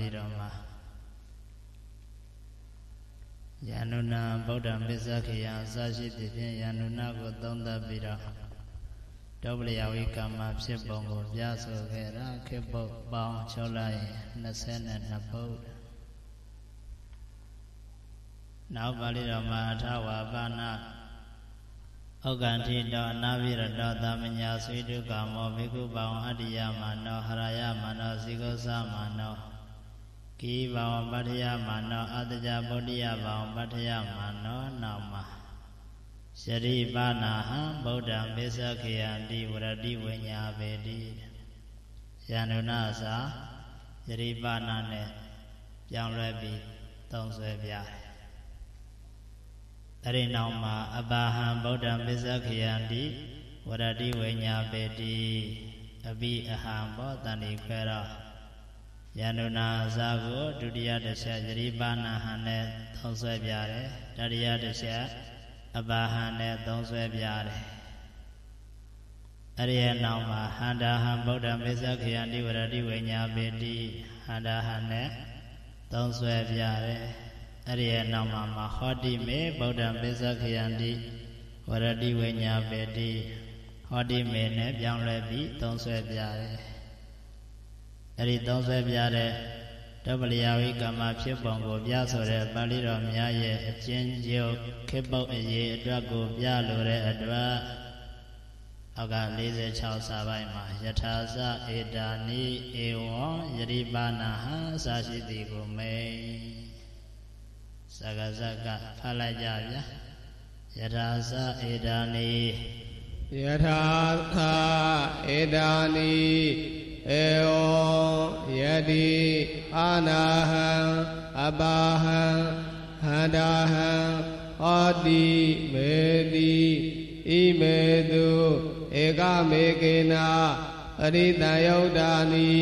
ဠိတော်မှာယန္နုနာဗုဒ္ဓမစ္ဆခေယအစရှိသဖြင့်ယန္နုနာကို သုံးသပ်ပြီးတော့ဒုပလယဝိကမ္မဖြစ်ပုံကိုပြဆိုခဲ့တာခေပုတ်ပေါင်း6လိုက်22ပုဒ်နောက်ပါဠိတော်မှာအထဝါပါဏဩကန္တိတောအနာဝိရတောသမညာဆွေတုကာမောဘိက္ခုပောင်အတ္တိယမနောဟရယမနောဇိကောသမနော ကိဘောင်ပတ္ထယမနောအတ္တကြဗုဒ္ဓယဘောင်ပတ္ထယမနောနောက်မှာယရိပါဏဟံဗုဒ္ဓံမေသခေယံတိဝရတိဝိညာပေတိယန္နုနာသာယရိပါဏနဲ့ပြောင်းလဲပြီးသုံးဆွဲပြတယ်အဲ့ဒီနောက်မှာအဘာဟံဗုဒ္ဓမစ္ဆခေယံတိဝရတိဝိညာပေတိအဘိအဟံဘောတန်ဒီခွဲတော့ ယန္တုနာဇာကိုဒုတိယတစ်ချက်ယရိပါဏဟံနဲ့သုံးဆွဲပြတယ်တတိယတစ်ချက်အဘာဟံနဲ့သုံးဆွဲပြတယ်အဲ့ဒီရဲ့နောက်မှာဟန္တာဟံဗုဒ္ဓမစ္ဆခေယံတိဝရတိဝိညာပေတိဟန္တာဟံနဲ့သုံးဆွဲပြတယ်အဲ့ဒီရဲ့နောက်မှာမဟောတိမေဗုဒ္ဓပိဿခယန္တိဝရတိဝိညာပေတိဟောတိမေနဲ့ပြောင်းလဲပြီးသုံးဆွဲပြတယ် အဲ့ဒီသုံးဆွဲပြတဲ့တပလျာဝိကမ္မဖြစ်ပုံကိုပြဆိုတဲ့ပါဠိတော်များရဲ့အချင်းချုပ်ခေပုတ်အရေးအတွက်ကိုပြလိုတဲ့အတွက်အောက်က46စာပိုင်းမှာယထာသဧတာနိဧဝံယရိပါဏဟံအစရှိသည်ကိုမိန်စကားစကဖတ်လိုက်ကြဗျာယထာသဧဒါနိယထာသဧဒါနိ ဧဝယတိအာနာဟံအပါဟံဟန္တာဟံဟောတိမေတိဣမေတုဧကမေကေနာအရိတယုတ်တာနိ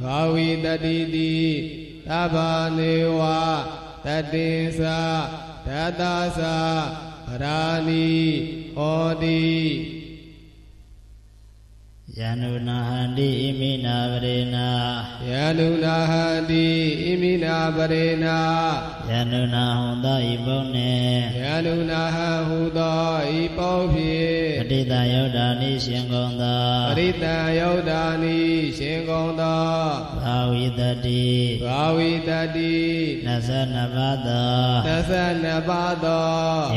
ဘာဝိတတိတိသဗ္ဗနေဝတတေသဒတသဗရာဏီဟောတိ ယန္နုနာဟန္တိဣမိနာပရေနာယန္နုနာဟန္တိဣမိနာပရေနာယန္နုနာဟွန်သောဤပုံနှင့်ယန္နုနာဟံဟူသောဤပုံဖြင့်ပဋိတယုတ်တာနိရှင်ကုန်သောပဋိတယုတ်တာနိရှင်ကုန်သောဘာဝိတတိဘာဝိတတိ22ပါးသော22ပါးသော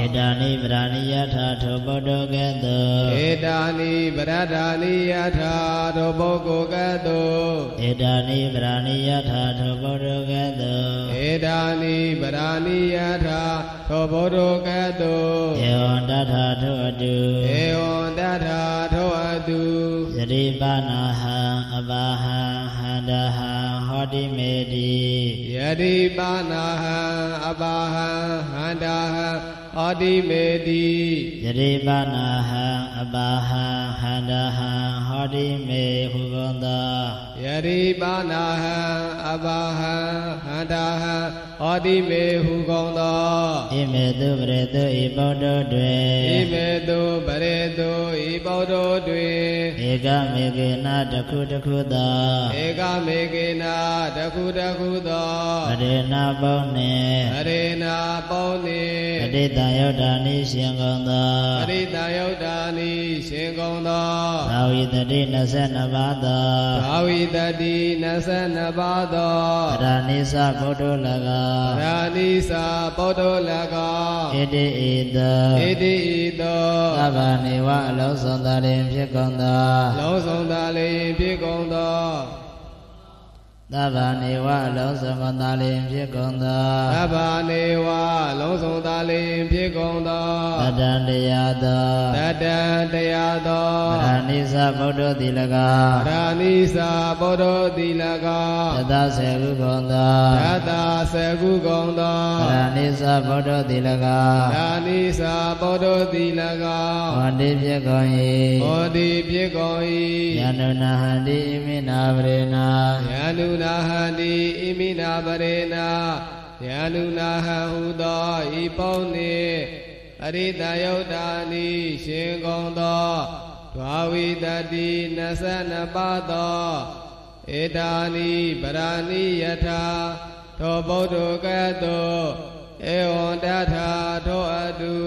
ဧတာနိပရာဏိယထာထိုပုတ္တကဲ့သို့ဧတာနိပရဒာနိယထာထိုပုဂ္ဂိုလ်ကဲ့သို့ဧတာနိပရာဏိယထာထိုပုတ္တကဲ့သို့ဧတာနိပပရာနိယထာသောဘောဓကတောဧဝံတထာထုအတုဧဝံတထာထောအတုယတိပါဏဟံအဘာဟံဟန္တဟံဟောတိမေတိယတိပါဏဟံအပါဟံဟန္တာဟံ ဩတိမေတိယတိပါဏဟံအဘာဟံဟန္တဟံဟောတိမေဟုကုန်သောယတိပါဏဟံအပါဟံဟန္တာဟံ ဩတိမေဟုကုန်သောဣမေတုပရေတုဤဗုဒ္ဓတွင်ဣမေတုပရေတုဤပေါတော်တွင်ဧကမေကေနတခုတခုသောဧကမေကေနာတခုတခုသောပရိနာပေါင်းနှင့်အရေနာပေါင်းနှင့်အတိတံယုတ်တာနိရှင်ကုန်သောပရိတယုတ်တာ နိရှင်ကုန်သောသာဝိတတိ22ပါးသောဘာဝိတတိ22ပါးသောအရာနိသဗုဒ္ဓလကရာနိစာပေါတော်လကဣတိဣတောဣတိဤသောသဗ္ဗနေဝအလုံးစုံသာလင်ဖြစ်ကုန်သောလုံးစုံသာလျင်ဖြစ်ကုန်သော သဗ္ဗနေဝအလုံးစုံသာလင်ဖြစ်ကုန်သောသဗ္ဗနေဝလုံးစုံသာလျင်ဖြစ်ကုန်သောတတံတရားသောတတံတရားသောအရာနိသဗုဒ္ဓတိလကရာနိစာပေါတော်တိလကတသဆေကုကုန်သောရတသကုကုန်သောအရာနိသဗုဒ္ဓတိလကရာနိစာပေါတော်တိလကဝန္တိဖြစ်ကုန်ဟော၏တိဖြစ်ကုန်ယ၏န္တုနာဟန္တိဣမိနာပရေနာယန္နုနာဟန္တိဣမိနာပရေနာယန္နုနာဟံဟူသောဤပေါင်းနှင့်အရိတယုတ်တာနိရှင်ကုန်သောဒွာဝိတတိ22ပါးသောဧတာနိပရာနိယထာသောဗုဒ္ဓကတောဧဝံတထာသောအတု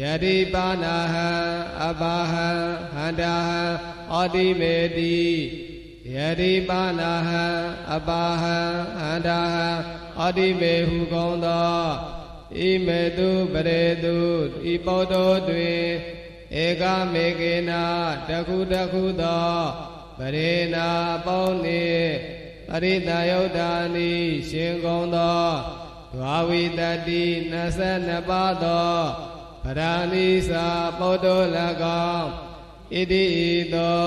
ယတိပါဏဟံအဘာဟံဟန္တာဟံဩတိမေတိ ယတိပါဏဟံအပါဟံအန္တာဟံအတိမေဟုကောင်းသောဣမေတုပရေတုဤပေါတော်တွင်ဧကမေကေနာတခုတခုသောပရေနာပေါင်းနှင့်ပရိတယုတ်တာနိရှင်ကောင်းသောဒွာဝိတတိ22ပါးသောပရာနိစာပေါတော်၎င်း ဣတိဤသော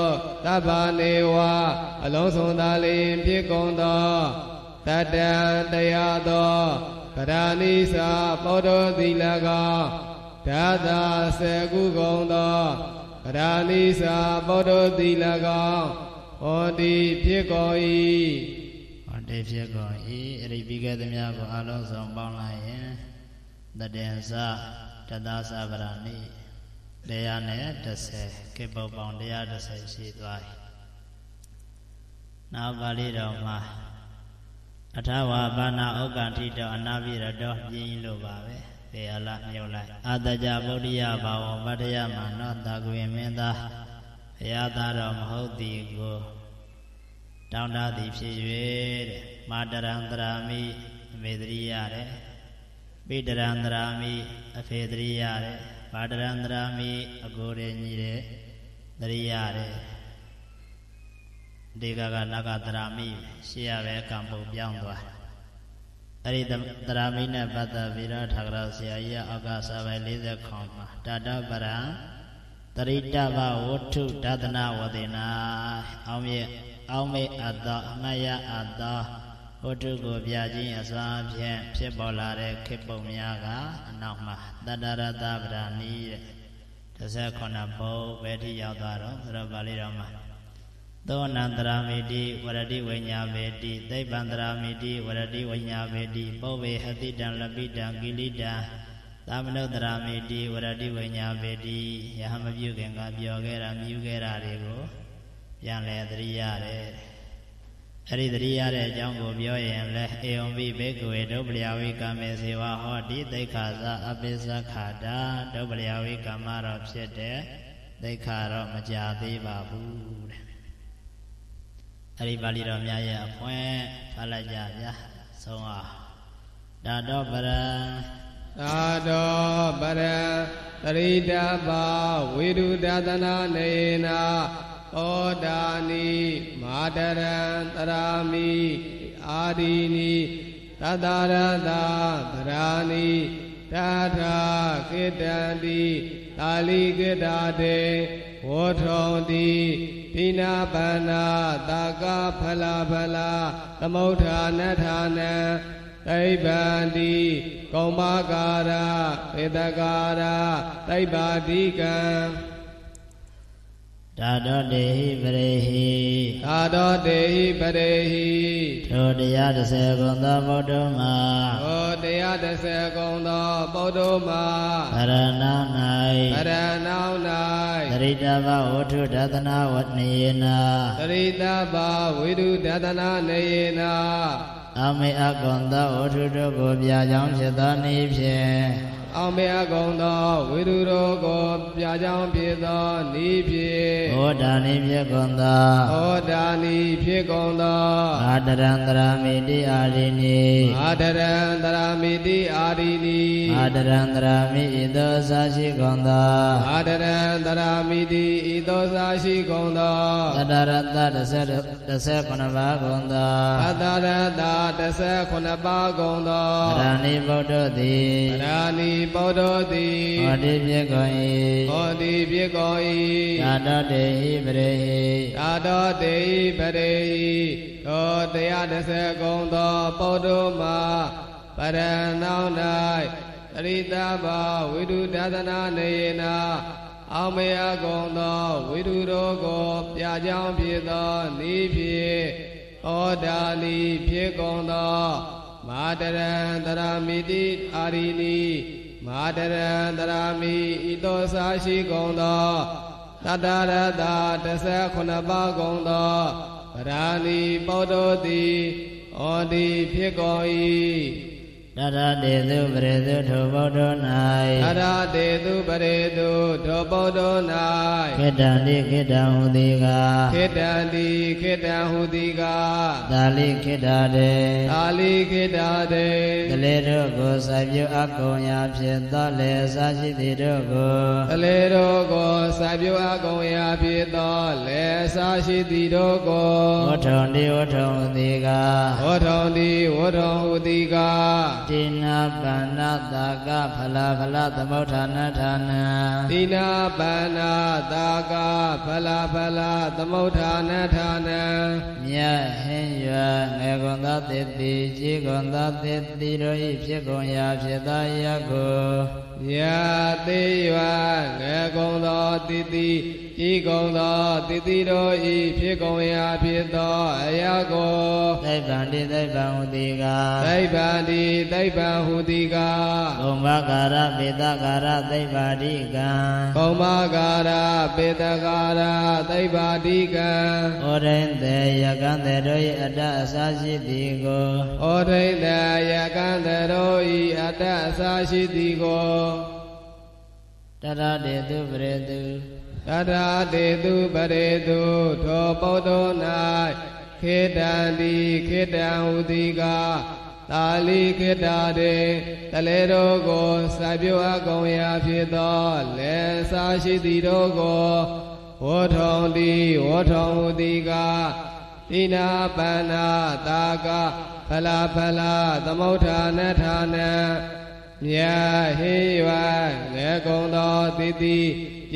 သဗ္ဗနေဝအလုံးစုံသာလျင်ဖြစ်ကုန်သောတတံတရားသောပရာနိစာပောတော်သီလကဒါသာစေကုကုန်သောပရာနိစာပောတော်သီလကဟောတိဖြစ်ကုန်၏ဟောတိဖြစ်ကုန်၏အရိပိကသမျှကိုအလုံးစုံပေါင်းလိုက်ရင်တတေသတတသဗရဏိတရားနဲ့ 30ကိပုတ်ပေါင်း130ရှိသွားပြီနောက်ပါဠိတော်မှာအထဝါဘာနာဥက္ကဋ္ဌိတောအနာပိရတောပြင်းလို့ပါပဲပေအလမြုပ်လိုက်အတကြဗုဒ္ဓယဘာဝဗတ္တယမနောတာကွေမင်းသားဘုရားသားတော်မဟုတ်သည်ကိုတောင်းတသည်ဖြစ်၍တဲ့မာတရံတရာမိအမေတရိယတဲ့ပိတရံတရာမိအဖေတရိယတဲ့ ဘာတရံတရာမိအကိုရညီတဲ့တရိယတဲ့ဒီကကနဂတရာမိရှေ့ရပဲကံပုံပြောင်းသွားအဲ့ဒီတရာမိနဲ့ပတ်သက်ပြီးတော့ထာဂရဆရာကြီးအောက်ကစာပဲ40ခေါမှာတာတပရံတရိတဗဝတ္ထုဒသနာဝဒေနာအောင်မြအောင်းမေအပ်သောအမတ်ရအပ်သော ဝတ္ထုကိုပြခြင်းအစွမ်းဖြင့်ဖြစ်ပေါ်လာတဲ့ခေပုံများကအနောက်မှာတတရတဗရာဏီတဲ့39ဘုတ်ပဲထိရောက်သွားတော့သရပါဠိတော်မှာသောနန္တရာမိတိဝရတိဝိညာမေတိသိဗ္ဗန္တရာမိတိဝရတိဝိညာမေတိပုဗ္ဗေဟတိတံလပိတံကိလိတံသာမနုတရာမိတိဝရတိဝိညာမေတိယဟမပြုခင်ကပြောခဲ့တာမြူခဲ့တာတွေကိုပြန်လဲသတိရတယ် အဲ့ဒီသတိရတဲ့အကြောင်းကိုပြောရင်လဲအေယံပိဘေကဝေဒုပလျာဝိကမေစေဝဟောတိသိက္ခာသအပိစ္ဆခာတာဒုပလျာဝိကမ္မတော့ဖြစ်တဲ့သိက္ခာတော့မကြသေးပါဘူးတဲ့အဲ့ဒီပါဠိတော်များရဲ့အဖွင့်ဖတ်လိုက်ကြဗျာဆုံးအောင်ဒါတော့ပရံသာတောပရံတရိတပါဝေဒုဒသနာနေနာ ဩဒါနိမာတရံတရာမိအာဒီနိသတ္တရတဗရာဏီတာထာကေတံတိတာလီကေတာတေဝေါထုံတိပိနာပန္နာတာကဖလာဖလာသမုဋ္ဌာနထာနံသိဗ္ဗန္တိကုံမာကာရပေတကာရသိဗ္ဗာတိကံ သာတောတေဟိပရိဟိသာတောတေဟိပရိဟိထိုတရား30ကုံသောဗုဒ္ဓမှာထိုတရား30ကုံသောဗုဒ္ဓမှာဗရဏေ၌ဗရဏေ၌သရိတဘဝဋ္ထုဒသနာဝနေယနာသရိတဘဝိတုဒသနာနေယနာအမေအကုံသောဝဋ္ထုတို့ကိုပြကြောင်းဖြစ်သောနေ့ဖြင့် အောင်မြတ်ကုန်သောဝိရုရောကိုပြကြောင်းဖြစ်သောဤဖြစ်ဟောတာနိဖြစ်ကုန်သောဟောတာနိဖြစ်ကုန်သောအာတရံတရာမိတိအာရိနိအာတရံတရာမိတိအာရိနိအာတရံတရာမိဣသောသာရှိကုန်သောအာတရံတရာမိတိဣသောသာရှိကုန်သောတတရတ39ပါးကုန်သောတတရတ39ပါးကုန်သောရဏိဗုဒ္ဓတိရဏိပုဒ္ဓောတိဟောတိဖြစ်ကုန်၏ဟောတိဖြစ်ကုန်၏သာတောတေဟိပရိဟိသာတောတေဟိပရိဟိသောတရားတစ်ဆယ်ကုန်သောပုဒ္ဓမှာပရဏောင်း၌တရိတဘာဝိတုဒသနာနေနာအောင်မေအကုန်သောဝိတုရောကိုပြကြောင်းဖြစ်သောဤဖြစ်ဩဒါလီဖြစ်ကုန်သောမာတရံတရာမိတိအာရိနီ မာတရံတရာမိဤသောစာရှိကုန်သောတတရတ39ပါးကုန်သောဗရာဏီပောတောတိဩတိဖြစ်ကုန်၏ တရတေသူပရိသုထိုဗုဒ္ဓ၌တရတေသူပရိသုထိုဗုဒ္ဓ၌ခေတ္တံတိခေတ္တံဟူသည်ကာခေတ္တံတိခေတ္တံဟူသည်ကာသာလိခေတ္တတေသာလိခေတ္တတေကလေးတို့ကိုစိုက်ပြုအကုံရာဖြစ်သောလေစာရှိသည်တို့ကိုကလေးတို့ကိုစိုက်ပြုအကုံရာဖြစ်သောလေစာရှိသည်တို့ကိုဝထုံတိဝထုံဟူသည်ကာဝထုံတိဝထုံဟူသည်ကာတိနာပန္နတာကဖလာဖလာသမုဋ္ဌာနဌာနံတိနာပန္နတာကဖလာဖလာသမုဋ္ဌာနဌာနံမြတ်ဟင်းရွယ်ငယ်ကုန်သောတည်တည်ကြီးကုန်သောတည်တည်တို့၏ဖြစ်ကုန်ရာဖြစ်သောယကိုယာသေးရွယ်ငယ်ကုန်သောတည်တည်ဤကုံသောတိတိတော်ဤဖြစ်ကုန်ရာဖြစ်သောအရာကိုသိဗ္ဗံတိသိဗ္ဗံဟူသည်ကာသိဗ္ဗံတိသိဗ္ဗံဟူသည်ကာကုံမကာရပေတကာရသိဗ္ဗာတိကံကုံမကာရပေတကာရသိဗ္ဗာတိကံဩရိန္တေယကံတေတို့၏အတ္တအစာရှိသည်ကိုဩရိန္တေယကံတေတို့၏အတ္တအစာရှိသည်ကိုတရတေသူပရေသူတထာတေသူပရေသူထောပုဒ္ဓော၌ခေတံတိခေတံဟူသည်ကာ သာလီခေတ္တာတေတလေတော်ကိုစာပြုအကောင်ရာဖြစ်သောလေစာရှိသည်တို့ကိုဝေါထုံတိဝေါထုံဟူသည်ကာတိနာပန္နာတာကဖလာဖလာသမုဋ္ဌာနထာနံမြတ်ဟိဝငယ်ကုံသောတိတိ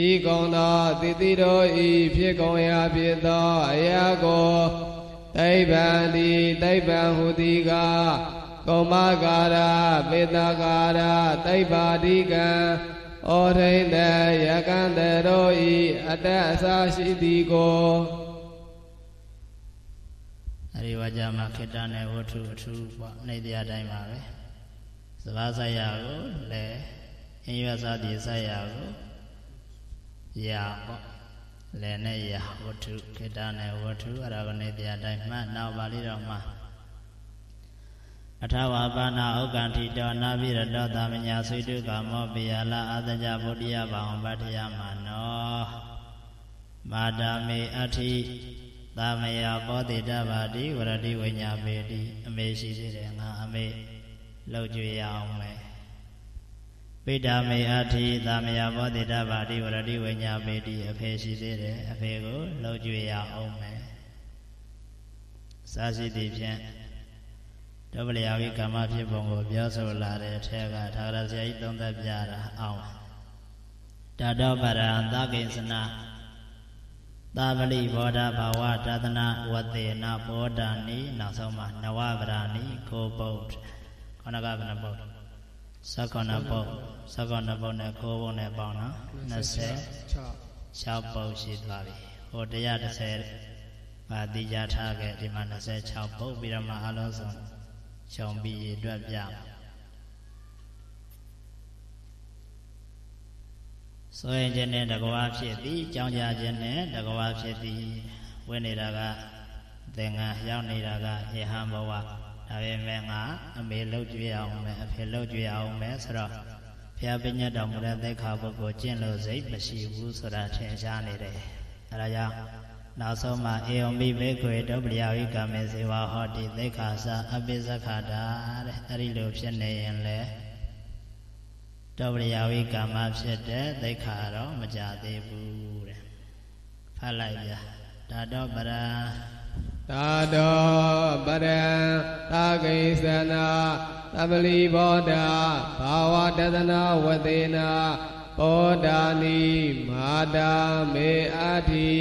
ဤကုံသောတိတိတို့ဤဖြစ်ကုန်ရာဖြစ်သောအရာကိုသိဗ္ဗံတိသိဗ္ဗံဟူသည်ကား ကုံမကာရပေတကာရသိဗ္ဗာတိကံဩရိန္တယကံတရောဤအတ္တအစာရှိသည်ကိုအရိဝါကြမှာခေတ္တနဲ့ဝတ္ထုအထူးပေါ့နေတရားတိုင်းပါပဲစဘာဆိုင်ရာကိုလည်းအင်းရွက်စားသည်ဆိုင်ရာကိုရာပေါ့လည်းနဲ့ရာဝတ္ထုခေတ္တနဲ့ဝတ္ထုအရာကနေတရားတိုင်းမှနောက်ပါဠိတော်မှာ အထဝပါဏဥက္ကန္တိတောနာပိရတောသမညာဆွေတုကမောပိယလာအတကြဗုဒ္ဓယဘာဝပတ္ထယမနောမာတာမေအဋ္ဌိသမယပောတိတဗာတိဝရတိဝိညာပေတိအမေရှိသေးတယ်ငါအမေလောက်ကြွေရအောင်မယ်ပိဋာမေအထိသာမယဘောတိတဗာတိဝရတိဝိညာပေတိအဖေရှိသေးတယ်အဖေကိုလောက်ကြွေရအောင်မယ်စာရှိသည်ဖြင့်တ ဒုပလျာဝိကမ္မဖြစ်ပုံကိုပြောဆိုလာတဲ့အထက်ကထာဂရဆရာကြီးသုံးသပ်ပြတာအောင်တာတောပရံသကိဉ္စနာသာပလိဘောဓဘာဝတသနာဝတေနဘောဓာနိနောက်ဆုံးမှာနဝဗရာနိကိုပုတ်ခဏကဘယ်နှပုတ်သက္ကနပုတ်သက္ကနပုတ်နဲ့ကိုပုတ်နဲ့ပေါင်းနော်26 6ပုတ်ရှိသွားပြီဟို130ပါတိကြထားခဲ့ဒီမှာ26ပုတ်ပြီးတော့မှအလုံးစုံ ရှုံပြီးရအတွက်ပြဆိုရင်ခြင်းနဲ့တကွာဖြစ်သည်ကြောင်းကြခြင်းနဲ့တကွာဖြစ်သည်ဝိနေတာကသင်္ကန်းရောက်နေတာကယေဟံဘဝဒါပေမဲ့ငါအမေလှုပ်ကြွေးအောင်မယ်အဖေလှုပ်ကြွေးအောင်မယ်ဆိုတော့ဘုရားပညတ်တော်မူတဲ့သိက္ခာပုဂ္ဂိုလ်ကျင့်လို့စိတ်မရှိဘူးဆိုတာထင်ရှားနေတယ်အဲဒါကြောင့် နောက်ဆုံးမှာအေယံမိဘေခွေဒုပလျာဝိကမေဇေဝဟောတိသိက္ခာစအပိစခတာတဲ့အဲ့ဒီလိုဖြစ်နေရင်လေဒုပလျာဝိကမဖြစ်တဲ့သိက္ခာတော့မကြသေးဘူးတဲ့ဖတ်လိုက်ဗျာဒါတော့ပရာသာတောပရံသာကိသနာသဗလိဘောဓာဘာဝတဒနာဝတေနာ ဘောဓာနိမာတာမေအာတိ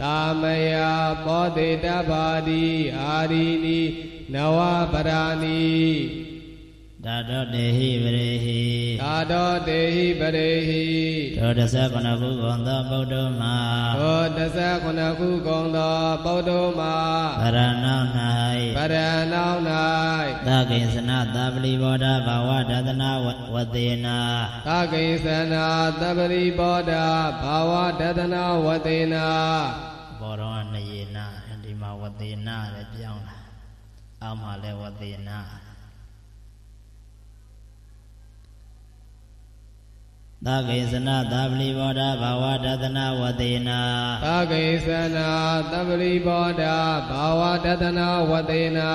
တာမယပောတိတဘာတိအာရိနိနဝပရာနိ သာတောတေဟိပရိဟိသာတောတေဟိပရိဟိသောတသခုနခုကုံသောပုဒ္ဓမာသောတသခုနခုကုံသောပုဒ္ဓမာဗရဏော၌ဗရဏော၌သကိဉ္စနသပလိဘောဓဘာဝဒသနာဝတေနာသကိဉ္စနသပလိဘောဓဘာဝဒသနာဝတေနာဘောရောနယေနာဒီမှာဝတေနာလည်းပြောင်းလာအောက်မှာလည်းဝတေနာ သာဂိသနာသဗ္ဗလိဘောဓဘာဝတသနာဝတေနာသာဂိသနာသဗ္ဗလိဘောဓဘာဝတသနာဝတေနာ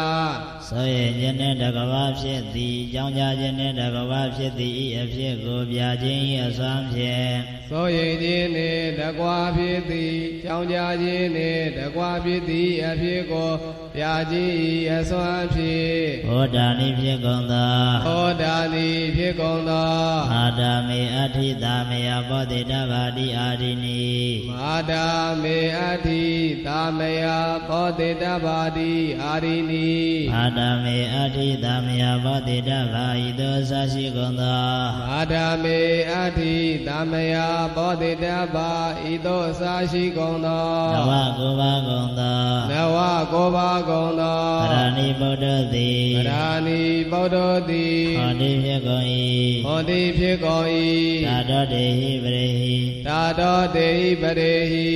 ဆိုရင်ခြင်းနဲ့တကဘာဖြစ်သည်ကြောင်းကြခြင်းနဲ့တကဘာဖြစ်သည်ဤအဖြစ်ကိုပြခြင်းဤအစွမ်းဖြင့်ဆိုရင်ခြင်းနှင့်တကွာဖြစ်သည်ကြောင်းကြခြင်းနှင့်တကွာဖြစ်သည်အဖြစ်ကို ပြခြင်းဤအစွမ်းဖြင့်ဟောတာနိဖြစ်ကုန်သောဟောတာနိဖြစ်ကုန်သောအာတမေအထိတာမေယပောတိတဗာတိအာရိနိမာတာမေအထိတာမေယပောတိတဗာတိအာရိနိမာတာမေအထိတာမေယပောတိတဗာဤသို့ဆရှိကုန်သောမာတာမေအထိတာမေယပောတိတဗာဤသို့ဆရှိကုန်သောနဝကိုပါကုန်သောနဝကိုပါကုန်သောရဏိဗုဒ္ဓတိရဏိဗုဒ္ဓတိဟောတိဖြစ်ကုန်၏ဟောတိဖြစ်ကုန်၏သာတောတေဟိပရိဟိသာတောတေဟိပရိဟိ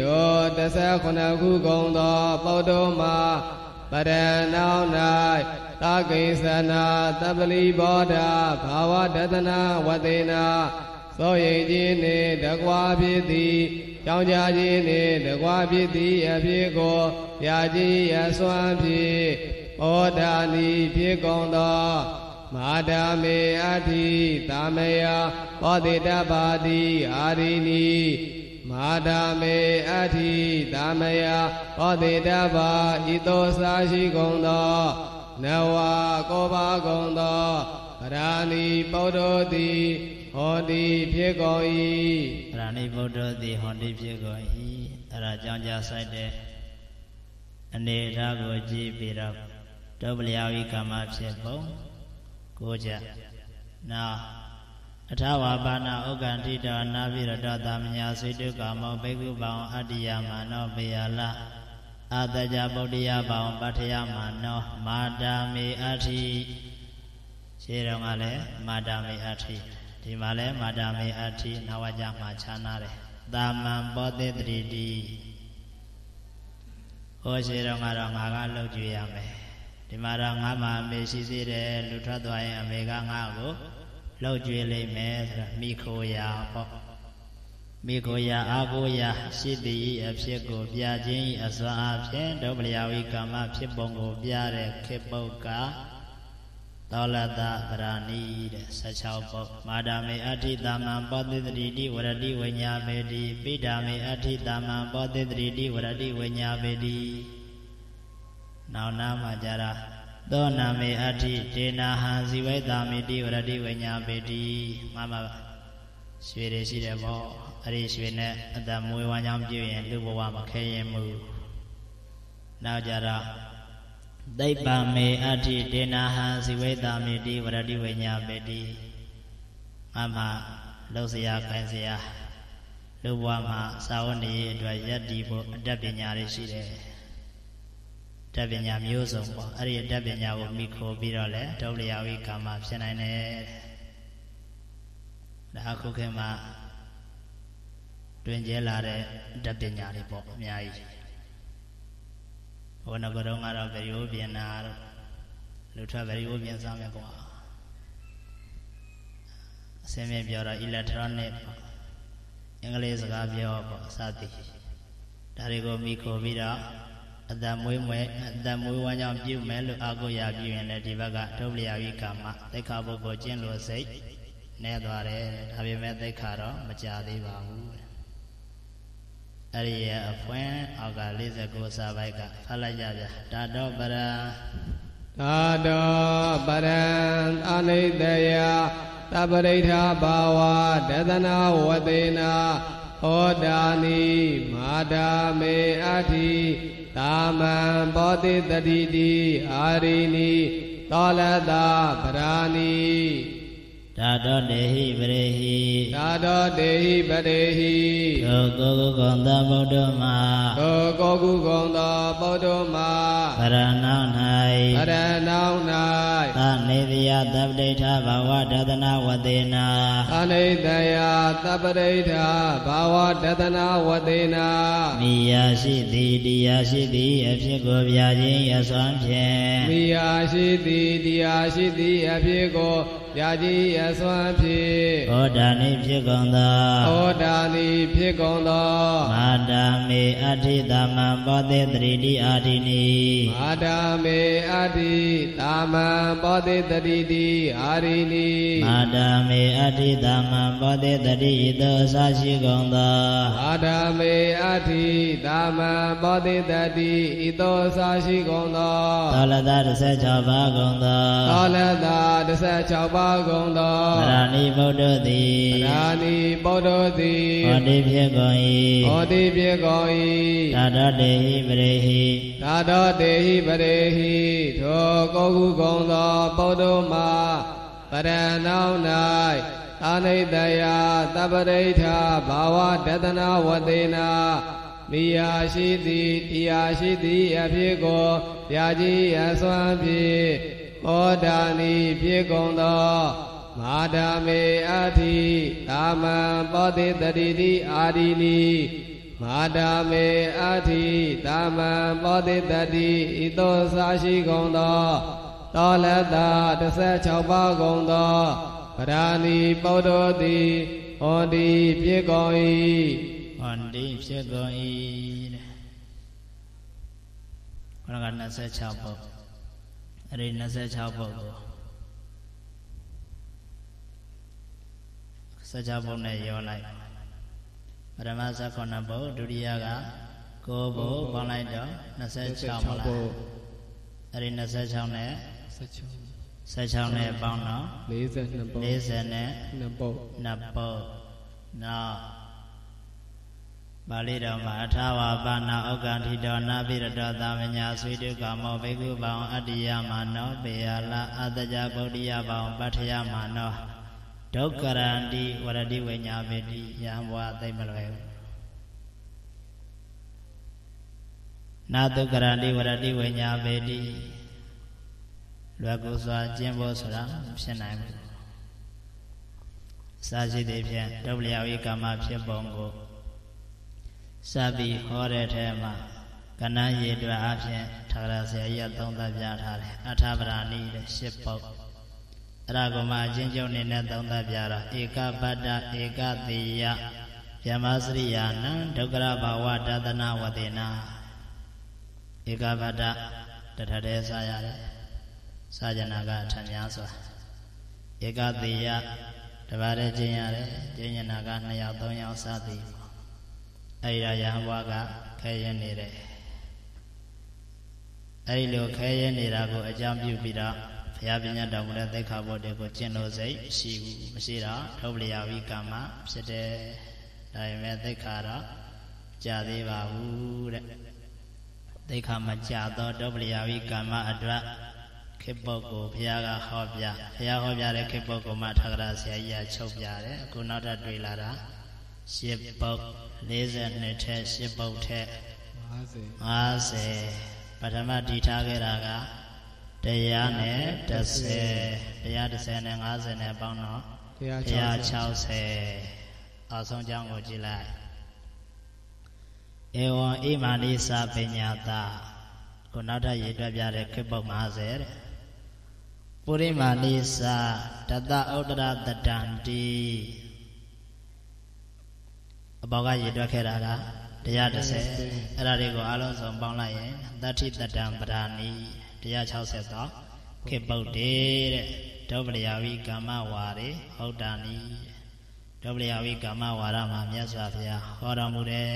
တော39ခုကုန်သောပုဒ္ဓမှာပရဏော၌သာကိသနာတပလိဘောဓဘာဝတတနာဝတေနာ သောရိတ်ခြင်းနှင့်တကွာဖြစ်သည်ကြောင်းကြခြင်းနှင့်တကွာဖြစ်သည်အဖြစ်ကိုပြခြင်းရစွမ်းဖြင့်ဩဒါနိဖြစ်ကုန်သောမာဒာမေအထိသာမယပောတိတပါတိအာရိနိမာဒာမေအထိသာမယပောတိတပါဤသောစာရှိကုန်သောနဝကောပါကုန်သောဗရာဏီပုဒ္ဓတိ ဟောတိဖြစ်ကုန်၏ဗရာဏီပုဒ္ဓတိဟောတိဖြစ်ကုန်၏အဲ့ဒါကြောင့်ကြဆိုင်တဲ့အနေထားကိုကြည့်ပြီးတော့ဒုပလျာဝိကမ္မဖြစ်ပုံကိုကြနောက်အထဝါပါဏဥက္ကန္တိတောနာပိရတောသမညာစေတုကာမောဘေကုပောင်အတ္တိယမာနောပေယလအာတကြဗုဒ္ဓယပောင်ပဋ္ဌယမာနောမာတာမေအဋ္ဌိရှင်းတော့ကလည်းမာတာမေအဋ္ဌိ ဒီမှာလည်းမာတာမေအဋ္ဌိနဝကြမှာခြားနာတယ်တာမန်ပောတိတတိတိဟောရှင်းတော့ကတော့ငါကလှုပ်ကြွေရမယ်ဒီမှာတော့ငါမှအမေရှိသေးတယ်လူထွက်သွားရင်အမေကငါ့ကိုလှုပ်ကြွေလိမ့်မယ်ဆိုတာမိခိုရာပေါ့မိခိုရာအာကိုရာရှိသည်အဖြစ်ကိုပြခြင်းအစွမ်းအဖြင့်ဒုပလျာဝိကမ္မဖြစ်ပုံကိုပြတဲ့ခေပုတ်က သောလတဗရာဏီတဲ့16ပုတ်မာဒာမေအဋ္ဌိတာမံပောတိတတိဝရတိဝိညာမေတိပိဒာမေအဋ္ဌိတာမံပောတိတတိဝရတိဝိညာမေတိနောက်နာမှာကြတာသောနာမေအဋ္ဌိဒေနာဟံဇိဝိတာမိတိဝရတိဝိညာပေတိမှန်ပါပါရွှေတွေရှိတယ်ပေါ့အဲ့ဒီရွှေနဲ့အတ္တမွေးဝမ်းကြောင်းပြုရင်လူဘဝမခဲရင်မှုနောက်ကြတော့ သိပ္ပံမေအဋ္ဌိဒေနာဟံဇိဝေတာမေတိဝရတိဝိညာပေတိမမလှုပ်ရှားခိုင်းရှားလူဘဝမှာသာဝနေရေးအတွက်ယက်တည်ဖို့အတတ်ပညာတွေရှိတယ်တတ်ပညာမျိုးစုံပေါ့အဲ့ဒီအတတ်ပညာကိုမိခိုးပြီးတော့လဲဒုလျာဝိကာမဖြစ်နိုင်တယ်ဒါအခုခေတ်မှာတွင်ကျဲလာတဲ့အတတ်ပညာတွေပေါ့အများကြီး ဘုန်းတော်ကတော့ကတော့ဗရီယိုပြင်နာတော့လူထွက်ဗရီယိုပြင်စားမယ်ကွာအစင်းမြပြောတော့ electronic ပေါ့အင်္ဂလိပ်စကားပြောပေါ့စသည်ဒါတွေကိုမိခိုပြီးတော့အတမွေးမွေအတမွေးဝမ်းကြောင့်ပြုမယ်လို့အာကိုရာပြုရင်လည်းဒီဘက်ကဒုပလျာဝိကာမသိခါပုဂ္ဂိုလ်ကျင့်လို့စိတ်နဲသွားတယ်ဒါပေမဲ့သိခါတော့မကြသေးပါဘူး အဲ့ဒီရဲ့အဖွင့်အောက်က49စာပိုက်ကဖတ်လိုက်ကြဗျာတာတော့ပရံသာတောပရံအနိတယသပရိဋ္ဌာဘာဝဒသနာဝတေနာဟောတာနိမာတာမေအဋ္ဌိတာမံဘောတိတတိတိအာရိနိသောလတာပရာနိ ဒါတောတေဟိပရေဟိဒါတောတေဟိပရေဟိသောကောကုကုံသောဗုဒ္ဓမာသောကောကုကုံသောဗုဒ္ဓမာပရဏော၌ပရဏော၌သာနေတယသဗ္ဗိဋ္ဌဘာဝဒသနာဝတေနာသာနေတယသဗ္ဗိဋ္ဌဘာဝဒသနာဝတေနာမိယာရှိသည်တရားရှိသည်အဖြစ်ကိုပြခြင်းရစွမ်းဖြင့်မိယာရှိသည်တရားရှိသည်အဖြစ်ကိုပြကြီးအစွမ်းဖြင့်ဩဒါနိဖြစ်ကုန်သောဩဒါနိဖြစ်ကုန်သောမာတာမေအဋ္ဌိသမ္မံပောတိတရိတိအာတိနိမာတာမေအဋ္ဌိသမ္မံပောတိတရိတိအာရိနိမာတာမေအဋ္ဌိသမ္မံပောတိတရိသောအစရှိကုန်သောမာတာမေအဋ္ဌိသမ္မံပောတိတရိဤသောအစရှိကုန်သောသောလတ16ပါးကုန်သောသောလတ16ပါးကုန်သောဗရာဏိဗုဒ္ဓသည်ဗရာဏိဗုဒ္ဓသည်ဟောတိဖြစ်ကုန်၏ဟောတိဖြစ်ကုန်၏သာတတေဟိပရိဟိသာတောတေဟိပရိဟိထိုကောကုကုန်သောပုဒ္ဓမာပရဏော၌အာနိတယသဗ္ဗရိဋ္ဌဘာဝဒသနာဝတေနာမိယာရှိသည်တရားရှိသည်အဖြစ်ကိုဗျာကြီးအစွမ်းဖြင့် ဩဒါနိဖြစ်ကုန်သောမာဒာမေအထိကာမံပောတိတတိတိအာဒီနိမာဒာမေအထိကာမံပောတိတတိဤသို့စာရှိကုန်သောတောလတ္တ16ပါးကုန်သောဗရာဏီပုဒ္ဓောတိဟောတိဖြစ်ကုန်၏ဟောတိဖြစ်ကုန်၏တဲ့ခဏက26ပုဒ် အဲ့ဒီ26ပုဒ်ကို16ပုဒ်နဲ့ရောလိုက်ပထမ19ပုဒ်ဒုတိယက9ပုဒ်ပေါင်းလိုက်တော့26ပုဒ်အဲ့ဒီ26နဲ့16နဲ့ပေါင်းတော့42ပုဒ်40နဲ့2ပုဒ်2ပုဒ်နောက် ပါဠိတော်မှာအထာဝပါဏဩကံထိတောနာပိရတောသမညာဆွေတုကမောဘေကုပောင်အတ္တိယမနောပေယလအတ္တကြဗုဒ္ဓိယပောင်ပဋ္ဌယမနောဒုက္ကရန္တိဝရတိဝိညာမေတိယံဘွားသိမ့်မလွယ်ဘူးနာဒုက္ကရန္တိဝရတိဝိညာမေတိလွယ်ကူစွာကျင့်ဖို့ဆိုတာဖြစ်နိုင်ဘူးစာရှိသည်ဖြင့်ဒုပ္ပလျဝိကာမဖြစ်ပုံကို စပြီးဟောတဲ့ထဲမှာကဏ္ဍရေအတွက်အဖြစ်ထာဂရဆရာကြီးကသုံးသပ်ပြထားတယ်အထာပရာဏိတဲ့ရှစ်ပုဒ်အဲ့ဒါကမှအချင်းချင်းနေနဲ့သုံးသပ်ပြတော့ဧကပတ္တဧကတိယဗျမစရိယာနံဒုက္ခရဘာဝတသနာဝတေနာဧကပတ္တတထတဲ့စာရတယ်စာကြနာကထံများစွာဧကတိယတပါးတဲ့ကျင့်ရတယ်ကျင့်ရနာက2ယောက်3ယောက်စသည် အဲ့ဒါရဟန်းဘွားကခဲရင်နေတယ်အဲဒီလိုခဲရဲနေတာကိုအကြောင်းပြုပြီးတော့ဘုရားပညာတော်မူတဲ့သိက္ခာပုဒ်တွေကိုကျင့်လို့စိတ်ရှိဘူးမရှိတော့ထုတ်လျာဝိကမ္မဖြစ်တယ်ဒါပေမဲ့သိက္ခာတော့ကြာသေးပါဘူးတဲ့သိက္ခာမကြာတော့တုပ္ပလျာဝိကမ္မအတွက်ခေပုတ်ကိုဘုရားကဟောပြဘုရားဟောပြတဲ့ခေပုတ်ကိုမှထာဂရဆရာကြီးကချုပ်ပြတယ်အခုနောက်ထပ်တွေ့လာတာရှစ်ပုတ် 42ထက်ရှစ်ပုတ်ထက်50 50ပထမတည်ထားခဲ့တာကတရားနဲ့30တရား30နဲ့50နဲ့ပေါင်းတော့တရား60အောက်ဆုံးကြောင်းကိုကြည့်လိုက်ဧဝံဣမာနိစာပညာတာကိုနောက်ထပ်ရေးတွက်ပြတဲ့ခေပုတ်50တဲ့ပုရိမာနိစာတတဥဒ္ဒရတတံတိ အဘောကရေးတွက်ခဲ့တာကတရား30အဲ့ဒါတွေကိုအလုံးစုံပေါင်းလိုက်ရင်တတ္ထိတတံပဓာနီ160တော့ခေပုတ်တေတဲ့ဒုပလျာဝိကာမဝါရေဟုတ်တာနီဒုပလျာဝိကာမဝါရမှာမြတ်စွာဘုရားဟောတော်မူတယ်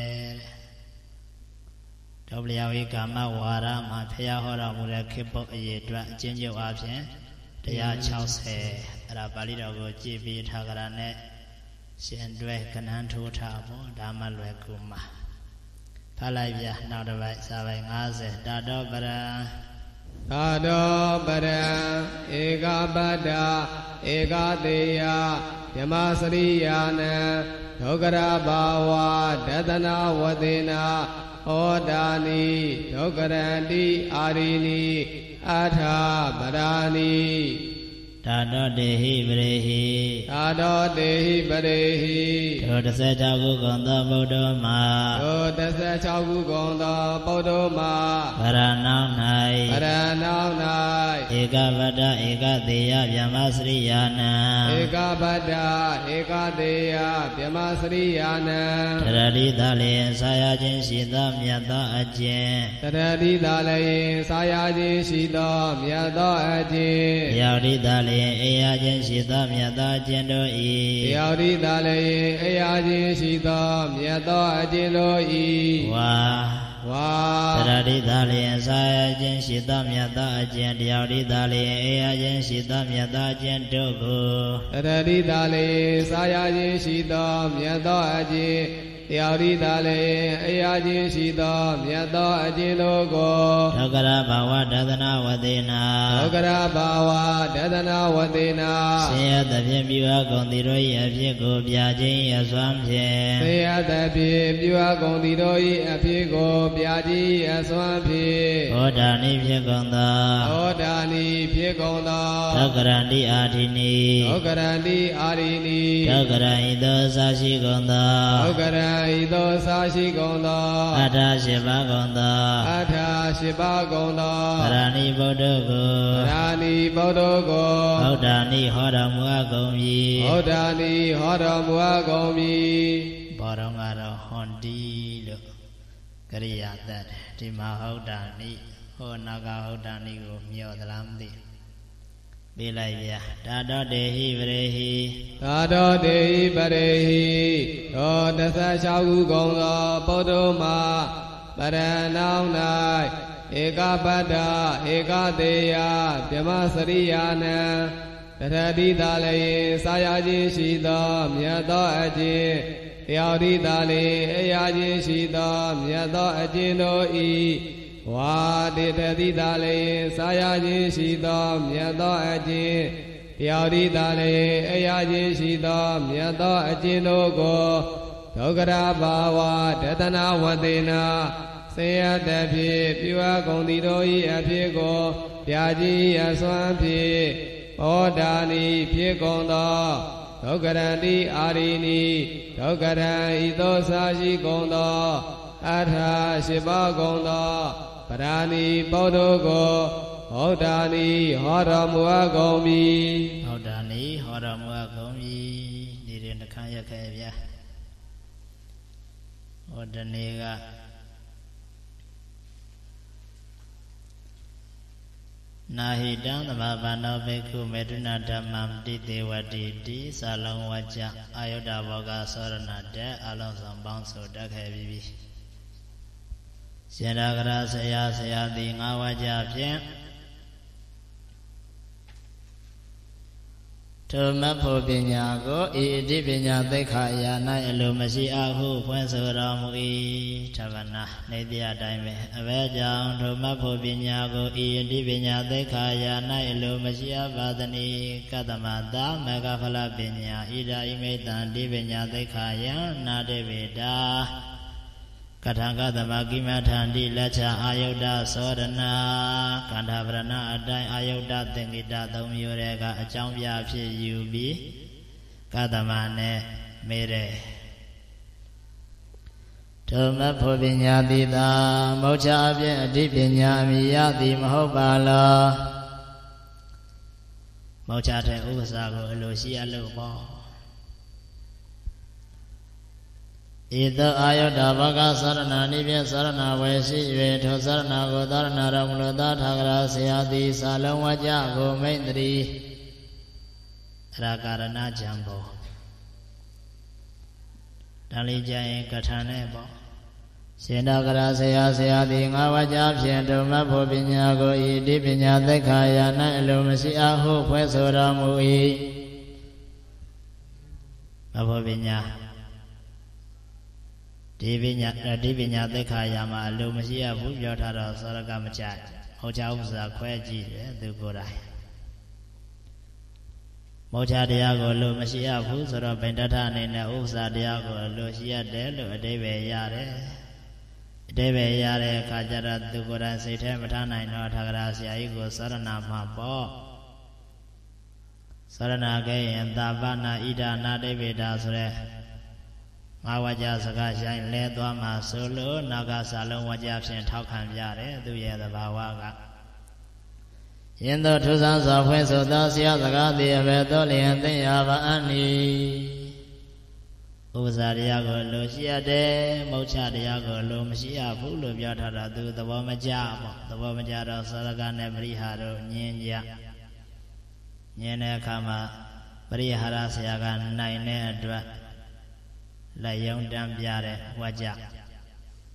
ဒုပလျာဝိကာမဝါရမှာဘုရားဟောတော်မူတဲ့ခေပုတ်အရေးအတွက်အချင်းချင်းအားဖြင့်160အဲ့ဒါပါဠိတော်ကိုကြည်ပြီးထားကြတာနဲ့ ရှင်တွဲကနန်းထိုးထားဖို့ဒါမှလွယ်ကူမှာဖတ်လိုက်ပြနောက်တစ်ပိုက်စာပိုက်50တာတော်ပရံသာတောပရံဧကပတ္တဧကသေးယယမစရိယာနံဒုက္ခရဘာဝဒသနာဝသေနာဩဒါနိဒုက္ခရန္တိအာရိနိအထာပရာနိ တာတောတေဟိပရေဟိတာတောတေဟိပရေဟိထို16ခုကုန်သောဗုဒ္ဓမှာထို16ခုကုန်သောဗုဒ္ဓမှာဗရဏောင်း၌ဗရဏောင်း၌ဧကဗတ္တဧကသေးယဗျမစရိယာနံဧကဗတ္တဧကသေးယဗျမစရိယာနံတရတိသာလျင်ဆာယခြင်းရှိသောမြတ်သောအကျင့်တရတိသာလျင်ဆာယခြင်းရှိသောမြတ်သောအကျင့်ယောတိသာလျင်အေယာခြင်းရှိသောမြတ်သောအကျင့်တို့၏ယောတိသာလျင်အေယာခြင်းရှိသောမြတ်သောအကျင့်တို့၏ဝါဝါတရတိသာလျင်စာယခြင်းရှိသောမြတ်သောအကျင့်တရားတိသာလျင်အေယခြင်းရှိသောမြတ်သောအကျင့်တို့ကိုတရတိသာလျင်စာယခြင်းရှိသောမြတ်သောအကျင့် တရားရိသာလည်းအရာချင်းရှိသောမြတ်သောအကျဉ်တို့ကိုဒုက္ခရဘာဝဒသနာဝသေနာဒုက္ခရဘာဝဒသနာဝသေနာဆင်းရဲသဖြင့်ပြုအပ်ကုန်သည်တို့၏အဖြစ်ကိုပြခြင်းရစွမ်းဖြင့်ဆင်းရဲသဖြင့်ပြုအပ်ကုန်သည်တို့၏အဖြစ်ကိုပြခြင်းရစွမ်းဖြင့်ဘောဓာနိဖြစ်ကုန်သောဘောဓာနိဖြစ်ကုန်သောဒုက္ခရန္တိအာတိနိဒုက္ခရန္တိအာရိနိဒုက္ခရဟိသောသာရှိကုန်သောဒုက္ခရဤသို့စာရှိကုန်သောအထာရှိပါကုန်သောအထာရှိပါကုန်သောဗရဏိဗုဒ္ဓကိုဗရဏိဗုဒ္ဓကိုဗုဒ္ဓနိဟောတော်မူအပ်ကုန်ပြီဗုဒ္ဓနိဟောတော်မူအပ်ကုန်ပြီဘောတော်ကတော့ဟွန်တီလို့ကရိယာတတ်တယ်ဒီမှာဟုတ်တာနိဟောနာကဟုတ်တာနိကိုမျောသလားမသိဘူး ပေးလိုက်ဗျာတာတော်တေဟိပရေဟိတာတော်တေဟိပရေဟိသော16ခုကုန်သောပုဒ္ဓမာပရဏောင်း၌ဧကပတ္တဧကသေးယဗြမစရိယာနံတရတိသာလည်းစာရခြင်းရှိသောမြတ်သောအကျင့်တရားတိသာလည်းအရာခြင်းရှိသောမြတ်သောအကျင့်တို့၏ ဝါတေတတိသာလည်းစာရခြင်းရှိသောမြတ်သောအကျင့်တရားဒီသာလည်းအရာခြင်းရှိသောမြတ်သောအကျင့်တို့ကိုဒုက္ခရာဘာဝဒသနာဝတေနာစေယတဖြင့်ပြုအပ်ကုန်သည်တို့၏အဖြစ်ကိုပြာကြီးအစွမ်းဖြင့်ဩဒါနိဖြစ်ကုန်သောဒုက္ခရန္တိအာရိနိဒုက္ခရံဤသောစာရှိကုန်သောအထာရှိပါကုန်သောပ ရာဏီပေါတို့ကိုဟောတာနိဟောတော်မူအပ်ကုန်ပြီဟောတာနိဟောတော်မူအပ်ကုန်ပြီဒီရင်တခါရက်ခဲ့ဗျာဟောတနေ့ကနာဟိတံသမဘာနောဘေကုမေတုနာဓမ္မံတိတေဝတိတိသာလုံးဝကြအာယုဒ္ဓဘောကသောရဏတေအလုံးစုံပေါင်းစုတက်ခဲ့ပြီ ရှင်သာကရာဆရာဆရာသည်ငါးဝါးကြဖြင့်ထိုမဖို့ပညာကိုဤအတိပညာသိက္ခာယာ၌အလိုမရှိအဟုဖွင့်ဆိုတော်မူ၏သဗ္ဗနာနေတရားတိုင်းပဲအဘဲကြောင့်ထိုမဖို့ပညာကိုဤအတိပညာသိက္ခာယာ၌အလိုမရှိအပါဒနိကတမတာမေဃဖလပညာဣဒာဣမိတံတိပညာသိက္ခာယံနာတိဗေတာ ကထာကသမကိမထန္တိလက်ချအာယုဒ္ဓသောရဏကန္ဓာဗရဏအတိုင်းအာယုဒ္ဓသင်္ကိတသုံးမျိုးတွေကအကြောင်းပြဖြစ်ယူပြီးကသမနဲ့မေးတယ်ဒုမဖို့ပညာတိတာမောချအပြင်အတိပညာအမိယသည်မဟုတ်ပါလောမောချတဲ့ဥပ္ပစာကိုအလိုရှိအလို့ပေါ့ ဧသောအာယုတဘဂသရဏနိပြသရဏဝေရှိ၍ထိုသရဏကိုသရဏရမူလသာထာဂရာဆရာသည်စာလုံးဝကြကိုမိတ်တိအရာကာရဏကြံဘောတန်လေးကြရင်ကထာနဲ့ပေါ့ရှင်တော်ကရာဆရာဆရာသည်ငါဝကြဖြင့်ဓမ္မဖို့ပညာကိုဤတိပညာသက်ခာယာ၌အလိုမရှိအဟုဖွဲ့ဆိုတော်မူ၏မဖို့ပညာ ဒီပညာဒီပညာသက်ခါရမှာအလိုမရှိရဘူးပြောထားတော့သောရကမကြဟောချဥစ္စာခွဲကြည့်တယ်သူကိုယ်တိုင်မောချတရားကိုလိုမရှိရဘူးဆိုတော့ဗင်တထအနေနဲ့ဥစ္စာတရားကိုလိုရှိရတယ်လို့အတိပ္ပယ်ရတယ်အတိပ္ပယ်ရတဲ့အခါကျတော့သူကိုယ်တိုင်စိတ်ထဲမထားနိုင်တော့ထာဂရာဆရာကြီးကိုသရဏမှာပေါ့သရဏကေယံတာပနာဣဒာနာတိဗ္ဗေတာဆိုတဲ့ ငါဝကြစကားဆိုင်လဲသွားမှာဆိုလို့နောက်ကစာလုံးဝကြဖြင့်ထောက်ခံပြတယ်သူရဲ့သဘာဝကယင်းသောထုဆန်းစွာဖွင့်ဆိုသောဆရာစကားသည်အဘယ်သို့လျင်သိရပါအနိဥပဇာတရားကိုလိုရှိရတယ်မုတ်ချတရားကိုလိုမရှိရဘူးလို့ပြောထားတာသူသဘောမကျပေါ့သဘောမကျတော့သရကနဲ့ပရိဟာတို့ညင်းကြညင်းတဲ့အခါမှာပရိဟာရဆရာကနိုင်တဲ့အတွက် လက်ယုံတန်းပြတဲ့ဝါကြ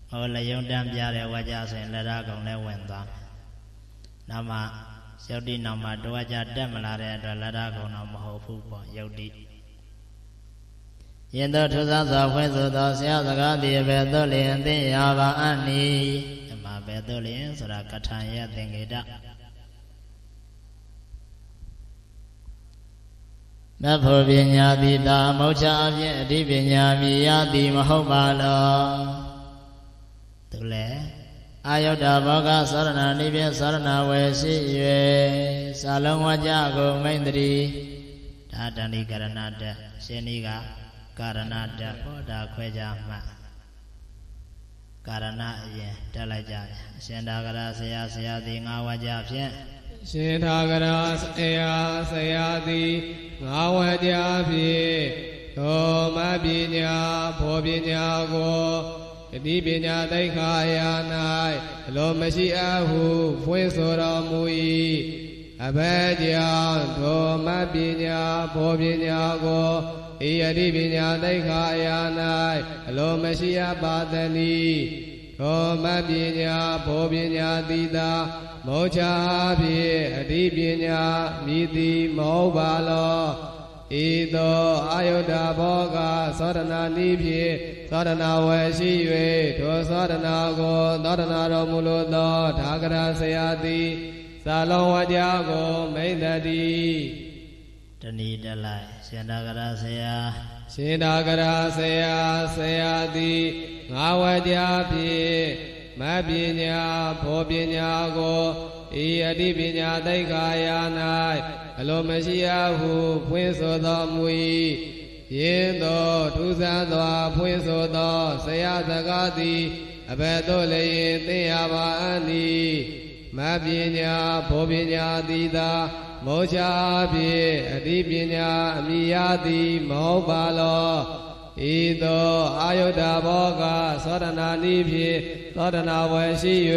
ဟောလက်ယုံတန်းပြတဲ့ဝါကြဆိုရင်လက်ရကုံလည်းဝင်သွားမယ်နောက်မှယုတ်တိနောက်မှတဝါကြတက်မလာတဲ့အတွက်လက်ရကုံတော့မဟုတ်ဘူးပေါ့ယုတ်တိယင်သောထုသောစွာဖွင့်ဆိုသောဆရာစကားသည်ပဲသို့လျင်သိရပါအနိဒီမှာပဲသို့လျင်ဆိုတာကထာယသင်္ကေတ မဖို့ပညာတိတာမောချအဖြင့်အဓိပညာမြည်ရသည်မဟုတ်ပါလောသူလည်းအာယုဒ္ဓဘောဂသရဏနိဖြင့်သရဏဝေရှိ၍သာလုံးဝကြကိုမိန်တည်းဒါတဏိကရဏတရှင်ဤကကာရဏတဘောဒါခွဲကြမှကာရဏအရင်တက်လိုက်ကြတယ်အရှင်သာကရဆရာဆရာသည်ငါဝကြဖြင့် ရှင်သာကရာဆရာဆရာသည်ငါဝကြဖြင့်သောမပညာဖောပညာကိုအတိပညာတိခာယာ၌အလိုမရှိအပ်ဟုဖွင့်ဆိုတော်မူ၏အဘဲကြောင့်သောမပညာဖောပညာကိုဤအတိပညာတိခာယာ၌အလိုမရှိအပ်ပါသနည်း သောမပညာဖောပညာတိတာမောချာဖြင့်အတိပညာမိတိမောပါလောဤသောအာယုဒ္ဓဘောကသောတနာနိဖြင့်သောတနာဝယ်ရှိ၍ထိုသောတနာကိုသောတနာတော်မူလိုသောဓာကရာဆရာသည်သာလောဝကြကိုမိမ့်တတိတဏီတလိုက် ရှင်သာကရာဆရာရှင်သာကရာဆရာဆရာသည်ငါဝကြဖြင့်မပညာဖောပညာကိုဤအတိပညာတိတ်ခာယာ၌အလိုမရှိအပ်ဟုဖွင့်ဆိုတော်မူ၏ယင်းသောထူးဆန်းစွာဖွင့်ဆိုသောဆရာစကားသည်အဘယ်သို့လည်းသိရပါအနိမပညာဘောပညာသည်သာ မောချာဖြင့်အတိပညာအမိယသည်မဟုတ်ပါလောဤသောအာယုဒ္ဓဘောကသောတနာနိဖြင့်သောတနာဝယ်ရှိ၍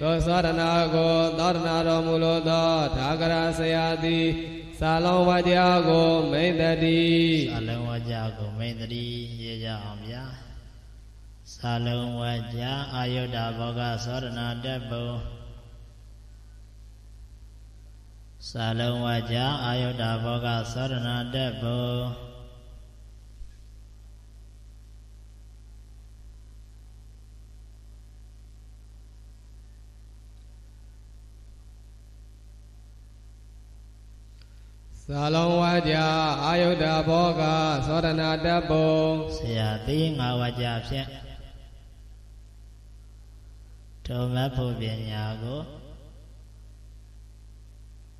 သောသောတနာကိုသောတနာတော်မူလိုသောသာဂရဆရာသည်သာလောဝကြကိုမိန်တတိသာလောဝကြကိုမိန်တတိရေးကြအောင်ဗျာစာလုံးဝကြအာယုဒ္ဓဘောဂသောရဏတက်ဘုံ စာလုံးဝကြအာယုဒ္ဓဘောဂသောရဏတက်ဘုံသာလုံးဝါကြအာယုဒ္ဓဘောကသောရဏတပ္ပုဆရာသိငါဝါကြဖြင့်ဓမ္မဖို့ပညာကို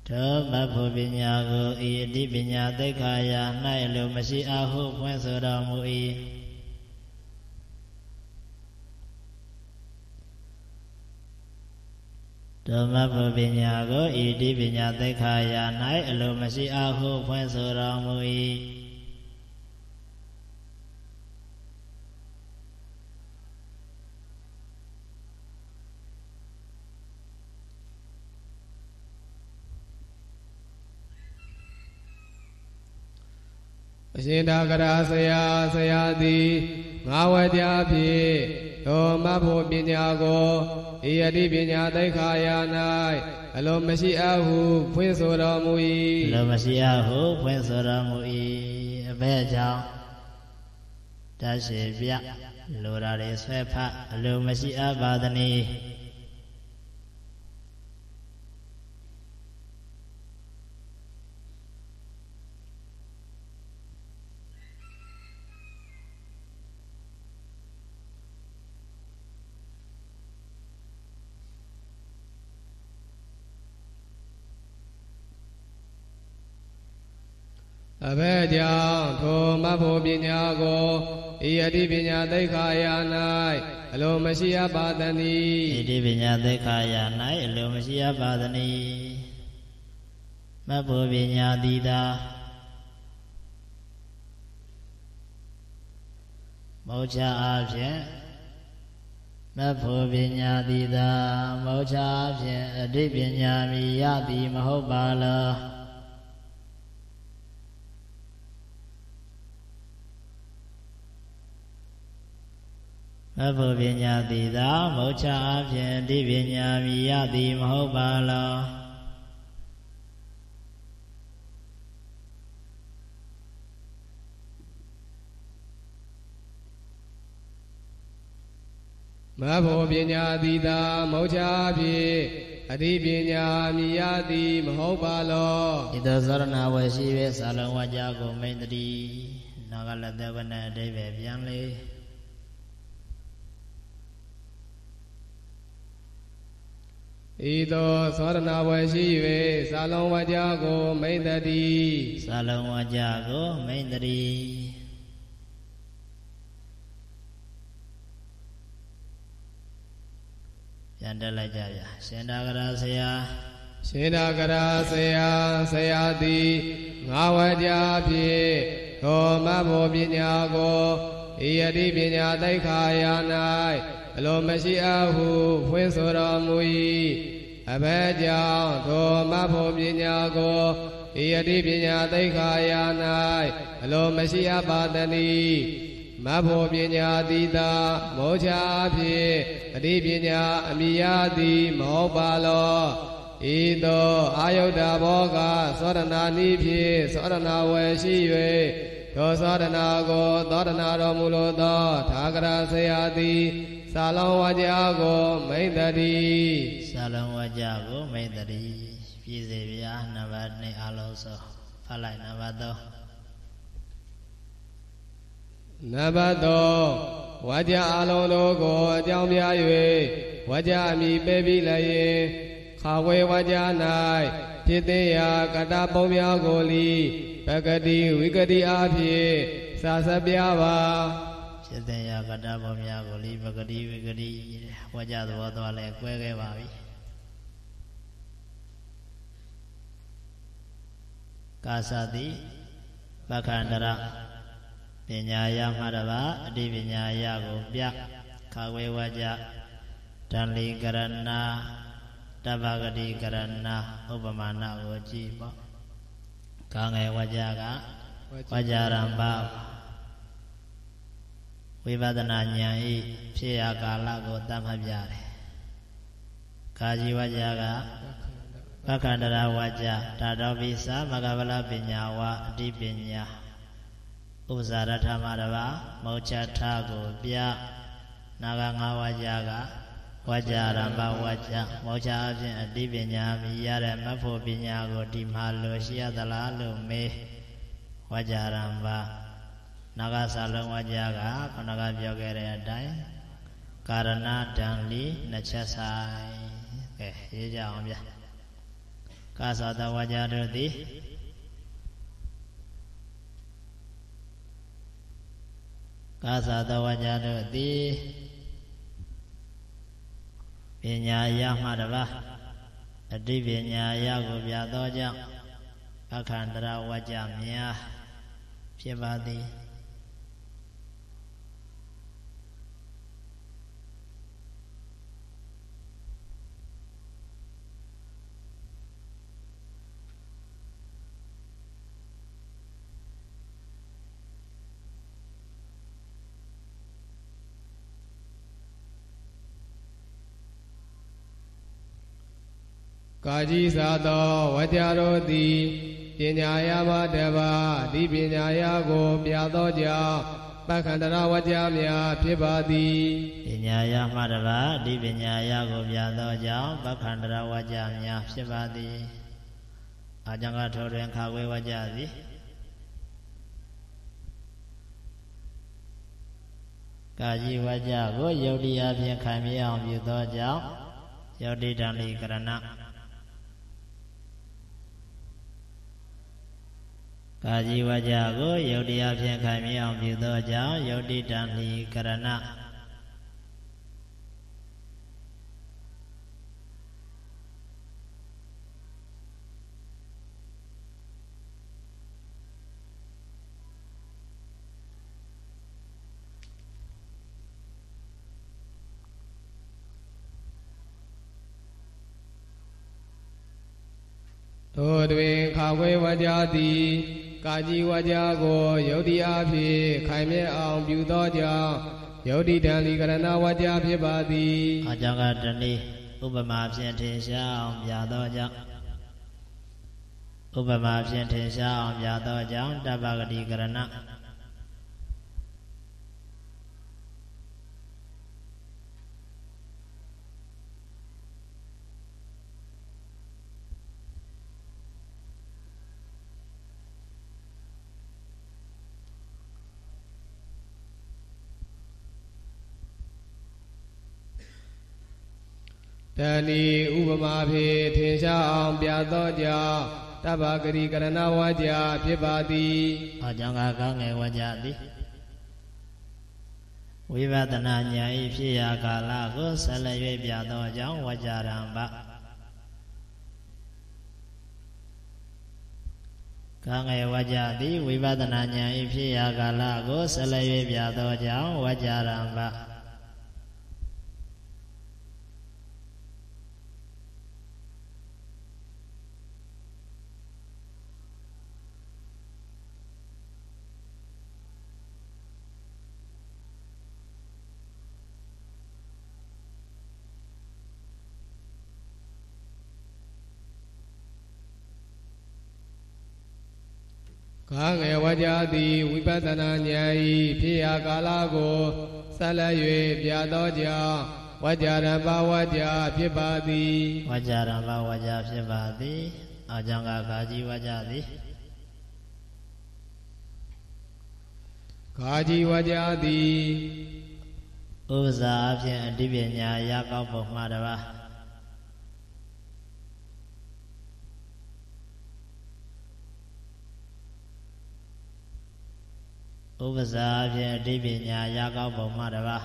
ဓမ္မဖို့ပညာကိုဤအတိပညာသိက္ခာယာ၌လိုမရှိအဟုဖွင့်ဆိုတော်မူ၏ဓမ္မပပညာကိုဤတိပညာသိက္ခာယာ၌အလိုမရှိအဟုဖွင့်ဆိုတော်မူ၏ အရှင်သာကရာဆရာဆရာသည်ငါဝကြဖြင့်သောမဖို့ပညာကိုဤယတိပညာသိခာယာ၌အလိုမရှိအပ်ဟုဖွင့်ဆိုတော်မူ၏အလိုမရှိအပ်ဟုဖွင့်ဆိုတော်မူ၏အဘဲကြောင့်တရှိပြလိုရာတွေဆွဲဖတ်အလိုမရှိအပ်ပါသနည်း အဘဲကြောင့်ထိုမဖို့ပညာကိုဤအတိပညာသိက္ခာယာ၌အလိုမရှိအပ်ပါသနည်းဤတိပညာသိက္ခာယာ၌အလိုမရှိအပ်ပါသနည်းမဖို့ပညာတိတာမောချအားဖြင့်မဖို့ပညာတိတာမောချအားဖြင့်အတိပညာမြည်ရသည်မဟုတ်ပါလား အဘုပညာတိသာမောချအဖြင့်ဒီပညာမြည်ရသည်မဟုတ်ပါလောမဘောပညာတိသာမောချအဖြင့်အတိပညာမြည်ရသည်မဟုတ်ပါလောဣတသရဏဝေရှိပဲသာလဝကြကိုမိန်တည်းနာဂလတဝနအတိပဲပြန်လေ ဤသောသောရဏဝယ်ရှိ၍စာလုံးဝါကြကိုမိန်တတိစာလုံးဝါကြကိုမိန်တတိပြန်တက်လိုက်ကြဗျာရှင်သာကရာဆရာရှင်သာကရာဆရာဆရာသည်ငါဝကြဖြင့်သောမဘောပညာကိုဤယတိပညာသိခာယာ၌ အလိုမရှိအပ်ဟုဖွင့်ဆိုတော်မူ၏အဘဲကြောင့်ထိုမဖို့ပညာကိုဤအတိပညာသိခာယာ၌အလိုမရှိအပ်ပါတည်းမဖို့ပညာတိတာမောချာဖြင့်အတိပညာအမိယသည်မဟုတ်ပါလောဤသောအာယုဒ္ဓဘောကသောရဏနိဖြင့်သောရဏဝယ်ရှိ၍သောသောရဏကိုသောရဏတော်မူလိုသောသာဂရဆရာသည် သာလောဝါကြကိုမိတ်တတိသာလောဝါကြကိုမိတ်တတိပြည့်စေဗျာနံပါတ်2အလုံးစုံဖတ်လိုက်နံပါတ်3နံပါတ်3ဝါကြအလုံးတို့ကိုအကြောင်းပြ၍ဝါကြအမိပဲပြီးလည်းရင်ခါဝဲဝါကြ၌ဖြစ်သေးရာကတပုံများကိုလီပကတိဝိကတိအားဖြင့်စာစပြပါ ဖြစ်တဲ့ရာကတ္တဘောများကိုလိပဂတိဝိဂတိဟောကြသဘောသွားလဲကွဲခဲ့ပါပြီကာသတိပက္ခန္တရပညာယမှတပါအတိပညာယကိုပြခါဝေဝကြတန်လီကရဏတပ္ပဂတိကရဏဥပမာဏကိုကြည့်ပေါ့ကာငယ်ဝကြကဝကြရံပါ ဝိပဿနာဉာဏ်ဤဖြစ်ရာကာလကိုသတ်မှတ်ပြတယ်ကာជីဝကြကပက္ခန္တရဝကြဒါတော်ပိသမဂဗလပညာဝအတိပညာဥပဇာရထမတပါမောချထကိုပြနာဂငါဝကြကဝကြရမ္ပဝကြမောချအပြင်အတိပညာမြည်ရတဲ့မဖို့ပညာကိုဒီမှာလိုရှိရသလားလို့မေးဝကြရမ္ပ နာဂစာလုံးဝကြကခဏကပြောခဲ့တဲ့အတိုင်းကာရဏတံလီနှစ်ချက်ဆိုင်ကဲရေးကြအောင်ဗျာကာသတဝကြတို့သည်ကာသတဝကြတို့သည်ပညာရမှတပါအတိပညာရကိုပြသောကြောင့်အခန္တရဝကြများဖြစ်ပါသည် ကာကြီးသာသောဝကြတော်သည်ပညာယမတပါဒီပညာယကိုပြသောကြောင့်ပက္ခန္တရဝကြများဖြစ်ပါသည်ပညာယမှတပါဒီပညာယကိုပြသောကြောင့်ပက္ခန္တရဝကြများဖြစ်ပါသည်အာကြောင့်ကထောတွင်ခါဝဲဝကြသည်ကာကြီးဝကြကိုယုတ်တရားဖြင့်ခံမြအောင်ပြုသောကြောင့်ယုတ်တိတံလိကရဏ ကာជីဝကြကိုယုတ်တရားဖြင့်ခံမြအောင်ပြုသောကြောင့်ယုတ်တိတံလီကရဏထိုတွင်ခါခွဲဝကြသည် ကာကြီးဝါကြကိုယုတ်တိအဖြစ်ခိုင်မြဲအောင်ပြုသောကြောင့်ယုတ်တိတံလီကရဏဝါကြဖြစ်ပါသည်အကြောင်းကတနည်းဥပမာဖြင့်ထင်ရှားအောင်ပြသောကြောင့်ဥပမာဖြင့်ထင်ရှားအောင်ပြသောကြောင့်တပ္ပဂတိကရဏ တဏီဥပမာဖြင့်ထင်ရှားအောင်ပြသောကြောင့်တဗ္ဗဂရိကရဏဝါကြဖြစ်ပါသည်အကြောင်းကကောင်းငယ်ဝါကြသည်ဝိပဿနာဉာဏ်ဤဖြစ်ရာကာလကိုဆက်လက်၍ပြသောကြောင့်ဝါကြရံပကာငယ်ဝါကြသည်ဝိပဿနာဉာဏ်ဤဖြစ်ရာကာလကိုဆက်လက်၍ပြသောကြောင့်ဝါကြရံပ ကာငယ်ဝကြသည်ဝိပဿနာဉာဏ်ဤဖြစ်ရာကာလကိုဆက်လက်၍ပြသောကြောင့်ဝကြရံပါဝကြဖြစ်ပါသည်ဝကြရံပါဝကြဖြစ်ပါသည်အကြောင်းကကာကြီးဝကြသည်ကာကြီးဝကြသည်ဥပဇာအဖြင့်အတိပညာရကောက်ပုံမှာတပါး ဥပဇာဖြင့်အတိပညာရကောက်ပုံမှတပါ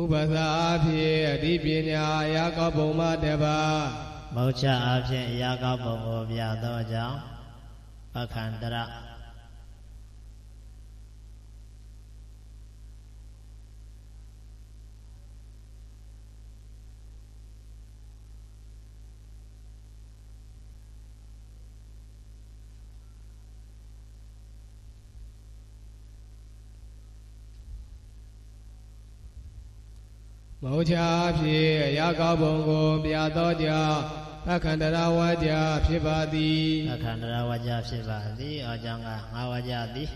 ဥပဇာအဖြစ်အတိပညာရကောက်ပုံမှတပါမောချအဖြစ်ရကောက်ပုံကိုပြသောကြောင့်ပခန္တရ မောချာဖြင့်အရာကောင်းပုံကိုပြသောကြောင့်အခန္တရဝါကြဖြစ်ပါသည်အခန္ဓရဝါကြဖြစ်ပါသည်အကြောင်းကငါဝါကြသည်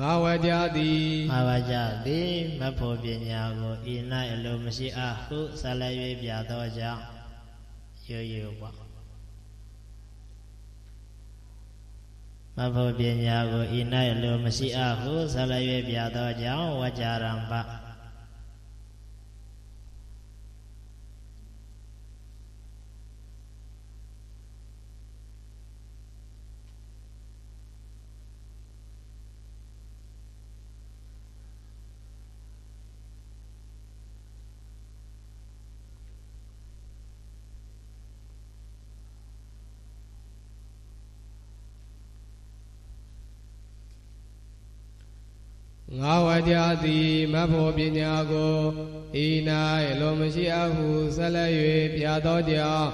ငါဝါကြသည်ငါဝါကြသည်မဖို့ပညာကိုဤ၌အလိုမရှိအပ်ဟုဆက်လက်၍ပြသောကြောင့်ရိုးရိုးပေါ့ မဖို့ပညာကိုဤ၌အလိုမရှိအပ်ဟုဆက်လက်၍ပြသောကြောင့်ဝါကြရံပ ငါဝါကြသည်မဖို့ပညာကိုဤ၌အလိုမရှိအပ်ဟုဆက်လက်၍ပြသောကြောင့်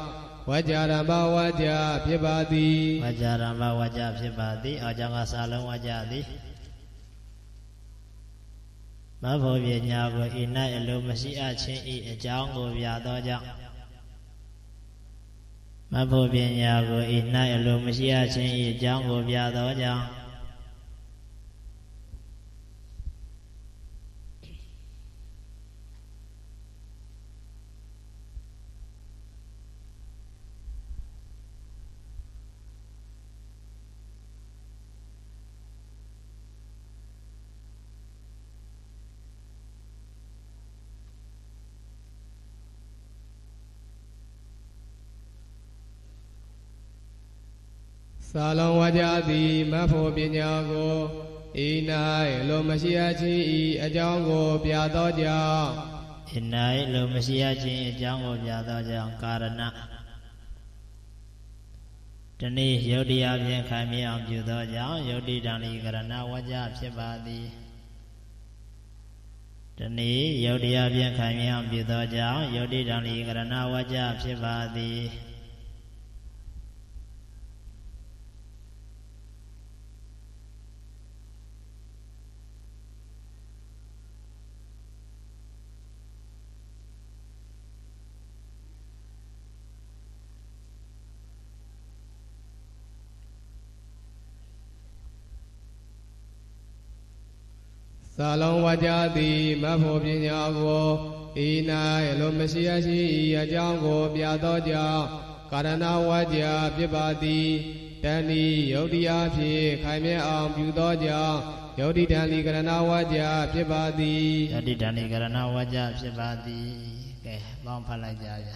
ဝါကြရမဝါကြဖြစ်ပါသည်ဝါကြရမဝါကြဖြစ်ပါသည်အကြောင်းကစာလုံးဝါကြသည်မဖို့ပညာကိုဤ၌အလိုမရှိအပ်ခြင်းဤအကြောင်းကိုပြသောကြောင့်မဖို့ပညာကိုဤ၌အလိုမရှိအပ်ခြင်းဤအကြောင်းကိုပြသောကြောင့် သာလောဝါကြသည်မဖို့ပညာကိုဤ၌အလိုမရှိအပ်ခြင်းဤအကြောင်းကို ပြသောကြောင့်ဤ၌လိုမရှိအပ်ခြင်းအကြောင်းကိုပြသောကြောင့်ကာရဏတနည်းယုတ်တရားဖြင့်ခံမြင်အောင်ပြုသောကြောင့်ယုတ်တိတံဤကရဏဝါကြဖြစ်ပါသည်တနည်းယုတ်တရားဖြင့်ခံမြင်အောင်ပြုသောကြောင့်ယုတ်တိတံဤကရဏဝါကြဖြစ်ပါသည် သာလောဝါကြသည်မဖို့ပညာကိုဤ၌အလိုမရှိအပ်ခြင်းဤအကြောင်းကို ပြသောကြောင့်ကာရဏဝါကြဖြစ်ပါသည်တဏီယုတ်တရားဖြင့်ခိုင်မြဲအောင်ပြုသောကြောင့်ယုတ်တိတံလီကရဏဝါကြဖြစ်ပါသည်ယတိတဏိကရဏဝါကြဖြစ်ပါသည်ကဲပေါင်းဖတ်လိုက်ကြရ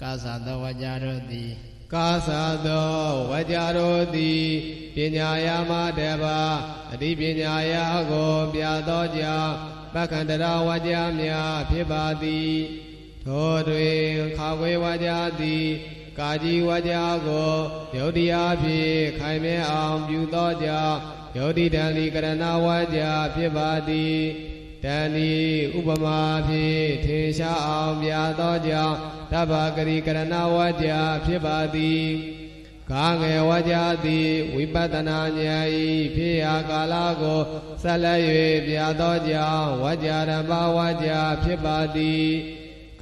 ကာသသောဝါကြတို့သည် ကာသသောဝကြတို့သည်ပညာယာမတပါအတိပညာယာကိုပြသောကြောင့်ပက္ခန္တရဝကြများဖြစ်ပါသည်ထိုတွင်ခါခွေဝကြသည်ကာကြီးဝကြကိုယုတ်တရားဖြင့်ခိုင်မဲအောင်ပြုသောကြောင့်ယုတ်တိတံဒီကရဏဝကြဖြစ်ပါသည်တဏီဥပမာဖြင့်ထေရှားအောင်ပြသောကြောင့် တဗ္ဗဂရိကရဏဝါကြဖြစ်ပါသည်ကာငယ်ဝါကြသည်ဝိပဿနာဉာဏ်ဤဖြစ်ရာကာလကိုဆက်လက်၍ပြသောကြောင့်ဝါကြရမဝါကြဖြစ်ပါသည်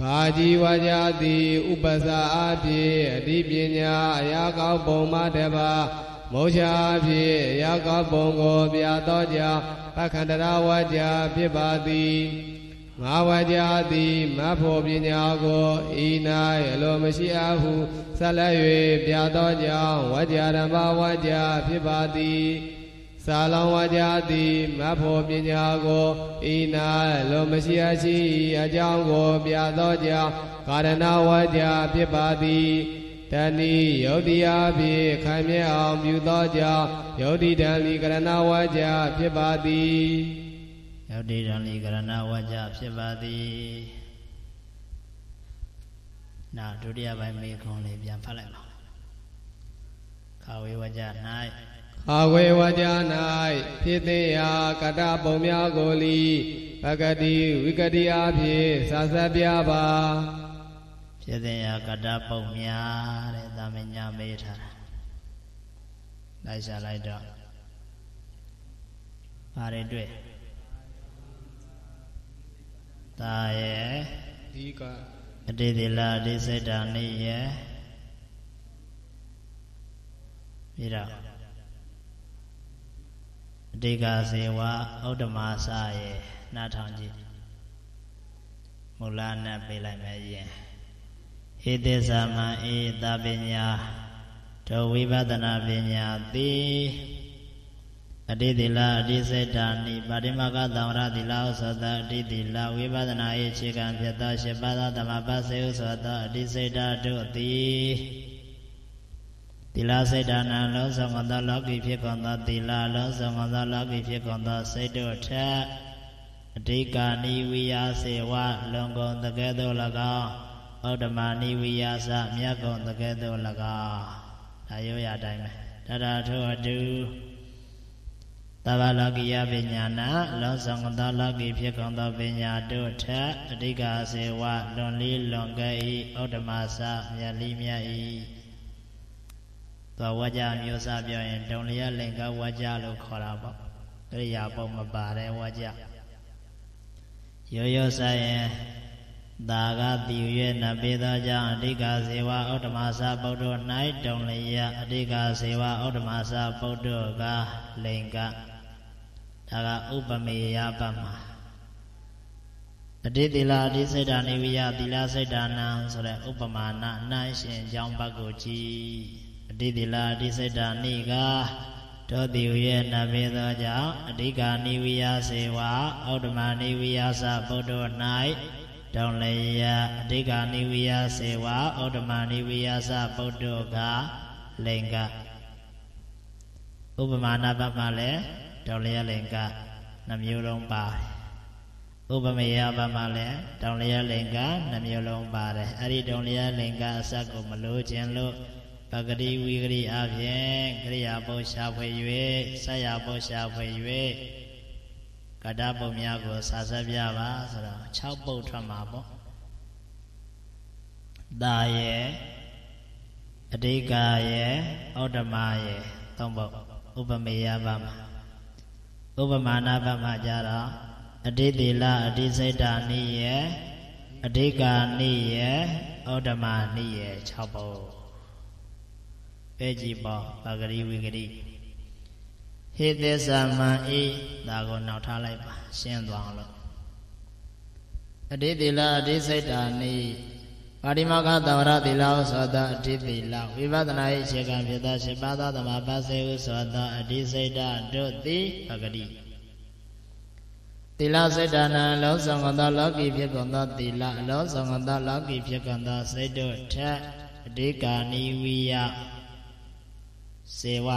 ခာကြီးဝါကြသည်ဥပစာအဖြစ်အတိပညာအရာကောင်းပုံမတပါမောချာဖြင့်အရာကောင်းပုံကိုပြသောကြောင့်ပက္ခန္တရဝါကြဖြစ်ပါသည် ငါဝါကြသည်မဖို့ပညာကိုဤ၌အလိုမရှိအပ်ဟုဆက်လက်၍ပြသောကြောင့်ဝါကြဓမ္မဝါကြဖြစ်ပါသည်စာလောင်ဝါကြသည်မဖို့ပညာကိုဤ၌လိုမရှိအပ်ရှိအကြောင်းကိုပြသောကြောင့်ကာရဏဝါကြဖြစ်ပါသည်တဏီယုတ်တရားဖြင့်ခံမြဲအောင်ပြုသောကြောင့်ယုတ်တိတံလီကရဏဝါကြဖြစ်ပါသည် ယုတ်တိတံလီကရဏဝါကြဖြစ်ပါသည်နောက်ဒုတိယပိုင်းမေခွန်လေးပြန်ဖတ်လိုက်ပါခါဝေဝါကြ၌အာဝေဝကြ၌ဖြစ်သေးရာကတပုံများကိုလီပဂတိဝိကတိအဖြစ်စာဆက်ပြပါဖြစ်တဲ့ရာကတ္တပုံများတဲ့သာမညမေးထားတာလိုက်ရှာလိုက်တော့ဘာတွေတွေ့ တာရဲ့ဒီကအတိတိလာအတိစိတ်တာနိရဲ့ပြီးတော့အတိကဇေဝဥဒ္ဓမာစရဲ့နားထောင်ကြည့်မူလနဲ့ပေးလိုက်မယ်ယင်ဟိသေသမံဧတပညာတောဝိပဿနာပညာတိ အတိတိလအတိစေတာနိပါတိမကသံဝရတိလဥသောတအတိတိလဝိပဿနာ၏ခြေကံဖြစ်သောရှစ်ပါးသောသမပစေဥသောတအတိစေတာတို့သည်တိလစေတာနံလုံးစုံသောလောကီဖြစ်ကုန်သောတိလလုံးစုံသောလောကီဖြစ်ကုန်သောစိတ်တို့ထက်အတိကာနိဝိယစေဝလွန်ကုန်တကဲ့သို့၎င်းဩဒ္ဓမာနိဝိယစမြတ်ကုန်တကဲ့သို့၎င်းဒါရောရတိုင်းပဲတရထိုအတူ သဗ္ဗလောကိယပညာနာလောဆောင်သောလောကီဖြစ်ကုန်သောပညာတို့ထက်အဓိကစေဝလွန်လီလွန်ကဲ့ဤဩဒ္ဓမာစမြတ်လီမြတ်ဤသောဝကြမျိုးစားပြောရင်ဒုံလျက်လင်္ကဝကြလို့ခေါ်တာပေါ့ကရိယာပုံမပါတဲ့ဝကြရောရောဆိုင်ရင်သာကတိရွေနပေသောကြောင့်အဓိကဇေဝဩတ္တမသာပုဒ္ဓ၌တုံလျက်အဓိကဇေဝဩတ္တမသာပုဒ္ဓကလိင်္က ဒါကဥပမေယပတ်မှာအတိတိလာအတိစိတ်ဓာနေဝိယသီလစိတ်ဓာနံဆိုတဲ့ဥပမာဏနှိုင်းရှင်အကြောင်းပတ်ကိုကြည်အတိတိလာအတိစိတ်ဓာနေကတောတိဝေနဘေသောကြောင့်အဓိကနိဝိယစေဝဩတ္တမနိဝိယသဗုဒ္ဓ၌တောင်းလေယအဓိကနိဝိယစေဝဩတ္တမနိဝိယသဗုဒ္ဓကလိင်္ဂဥပမာဏဘတ်မှာလည်း တောင်းလေယလိင်္ဂနှမျိုးလုံးပါတယ်ဥပမေယဘတ်မှာလည်းတောင်းလေယလိင်္ဂနှမျိုးလုံးပါတယ်အဲ့ဒီတောင်းလေယလိင်္ဂအစကိုမလို့ခြင်းလို့ပဂတိဝိဂရိအဖြင့်ကရိယာပုရှာဖွေ၍ဆက်ရပုရှာဖွေ၍ကတ္တပုံများကိုစာဆက်ပြပါဆိုတော့6ပုတ်ထွက်မှာပေါ့တာရဲ့အဓိကရဲ့ဩတ္တမရဲ့သုံးပုတ်ဥပမေယပါမှာ ဥပမာနာပါမှာကြတော့အတိတိလအတိစိတ်တာနိရဲ့အဓိကနိရဲ့ဩတ္တမနိရဲ့6ပုတ်ပဲကြည်ပေါ့ပါဂရိဝိဂရိဟိသစ္စာမံဤဒါကိုနောက်ထားလိုက်ပါရှင်းသွားအောင်လို့အတိတိလအတိစိတ်တာနိ ပါရိမကသဝရတိလဟုသောသောအတိတိလဝိပဿနာ၏အခြေခံဖြစ်သောရှင်ပါးသောသမပါစေဟုသောသောအတိစိတ်တတို့သည်ပဂတိတိလစိတ်တနာလောဆောင်သောလောကီဖြစ်ကုန်သောတိလအလောဆောင်သောလောကီဖြစ်ကုန်သောစိတ်တို့ထက်အဓိကာနိဝိယစေဝ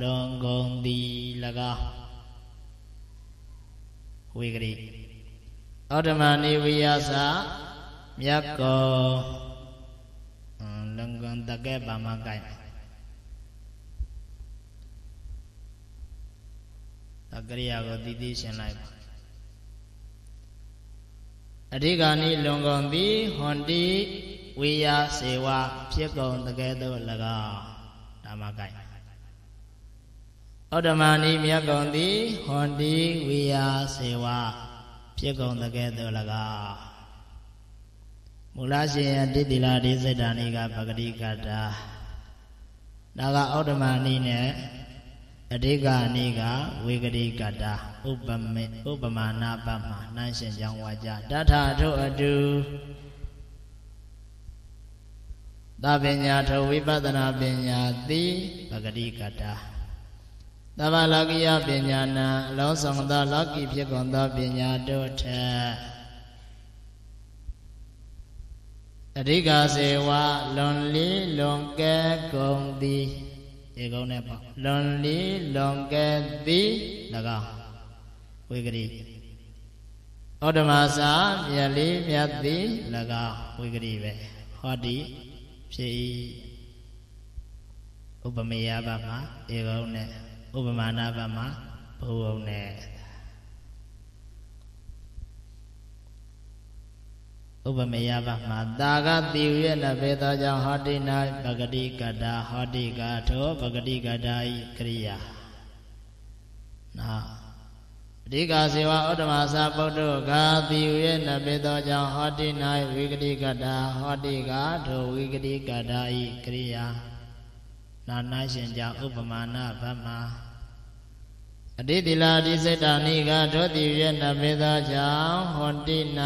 လွန်ကုန်သည်၎င်းဝိဂရိဩတမနိဝိယသ မြတ်ကောလွန်ကုန်တကဲပါမကိုင်တကရိယာကိုတည်တည်ရှင်းလိုက်ပါအဓိကနိလွန်ကုန်သည်ဟွန်တိဝိယစေဝဖြစ်ကုန်တကဲ့သို့၎င်းဓမ္မကိုင်ဩတ္တမဏိမြတ်ကုန်သည်ဟွန်တိဝိယာစေဝဖြစ်ကုန်တကဲ့သို့၎င်း မူလရှင်ယတိတိလာဒီစိတ္တဏိကပဂတိကတာဒါကဩတ္တမဏိနဲ့အဓိကအနိကဝေဂတိကတာဥပမေဥပမာနာပမှာနှမ်းရှင်ကြောင်းဝါကြတထထို့အတူသဗ္ဗညထဝိပဿနာပညာတိပဂတိကတာသဗ္ဗလောကိယပညာနာအလုံးစုံသောလောကီဖြစ်ကုန်သောပညာတို့ထက် အဓိကစေဝလွန်လီလွန်ကဲကုန်သည်ဒီကုန်းနဲ့ပေါ့လွန်လီလွန်ကဲသည်၎င်းဝိကတိဩတမသာမြတ်လေးမြတ်သည်၎င်းဝိကတိပဲဟောတိဖြစ်၏ဥပမေယဘမှာဒီကုန်းနဲ့ဥပမာနာပမှာဘုံုံနဲ့ ဥပမေယပမှာတာကတိဝရဏဘေသောကြောင့်ဟောတိနာပဂတိကတာဟောတိကာထောပဂတိကတာဤကရိယာနာအဓိကဇေဝဥဒ္ဓမသာပုဒ္ဓဂါတိဝေနပိသောကြောင့်ဟောတိ၌ဝိကတိကတာဟောတိကထိုဝိကတိကတာဤကရိယာနာနာရှင်ကြောင့်ဥပမာဏဗမ္မာအတိတိလာတိစိတ္တနိကထိုတိဝေနပိသောကြောင့်ဟောတိ၌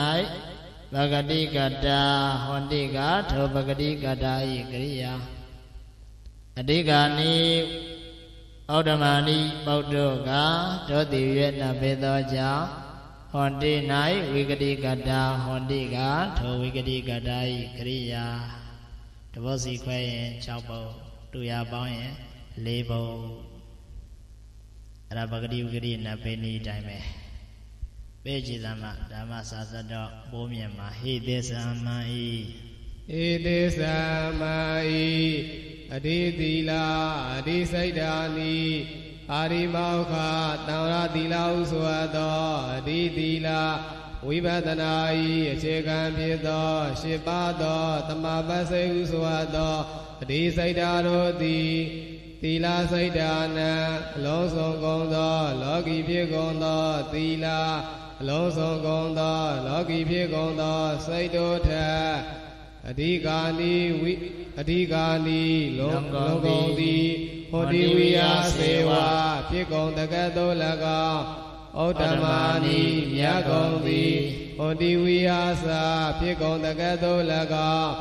ပဂတိကတာဟောတိကထိုပဂတိကတာဤကရိယာအဓိကနိဩဒမာနိပုဒ္ဓကဒောတိရွေနပေသောကြောင့်ဟွန်တိ၌ဝိကတိကတာဟွန်တိကထိုဝိကတိကတာဤကရိယာတဘောစီခွဲရင်6ပုံတူရပေါင်းရင်4ပုံအဲ့ဒါပဂတိဝိကတိနပေနီတိုင်းပဲ ပေကြည်သမဓမ္မစာစတော့ပိုးမြင်မှာဟိသေသမံဤဣသေသမံဤအတိသီလာအတိစိတ်ဓာနိအာရိမောခတံရသီလာဟုဆိုအပ်သောအတိသီလာဝိပဿနာဤအခြေခံဖြစ်သောရှစ်ပါးသောတမပတ်စိတ်ဟုဆိုအပ်သောအတိစိတ်ဓာတို့သည်သီလာစိတ်ဓာနံအလုံးစုံကုန်သော လောကီဖြစ်ကုန်သောသီလာ အလုံးစုံကုန်သောလောကီဖြစ်ကုန်သောစိတ်တို့ထက်အဓိကာနိဝိအဓိကာနိလောလောကုံသည်ဟောတိဝိယစေဝဖြစ်ကုန်တကတ်သော၎င်းဩတ္တမနိမြတ်ကုန်သည်ဟောတိဝိယသာဖြစ်ကုန်တကတ်သော၎င်း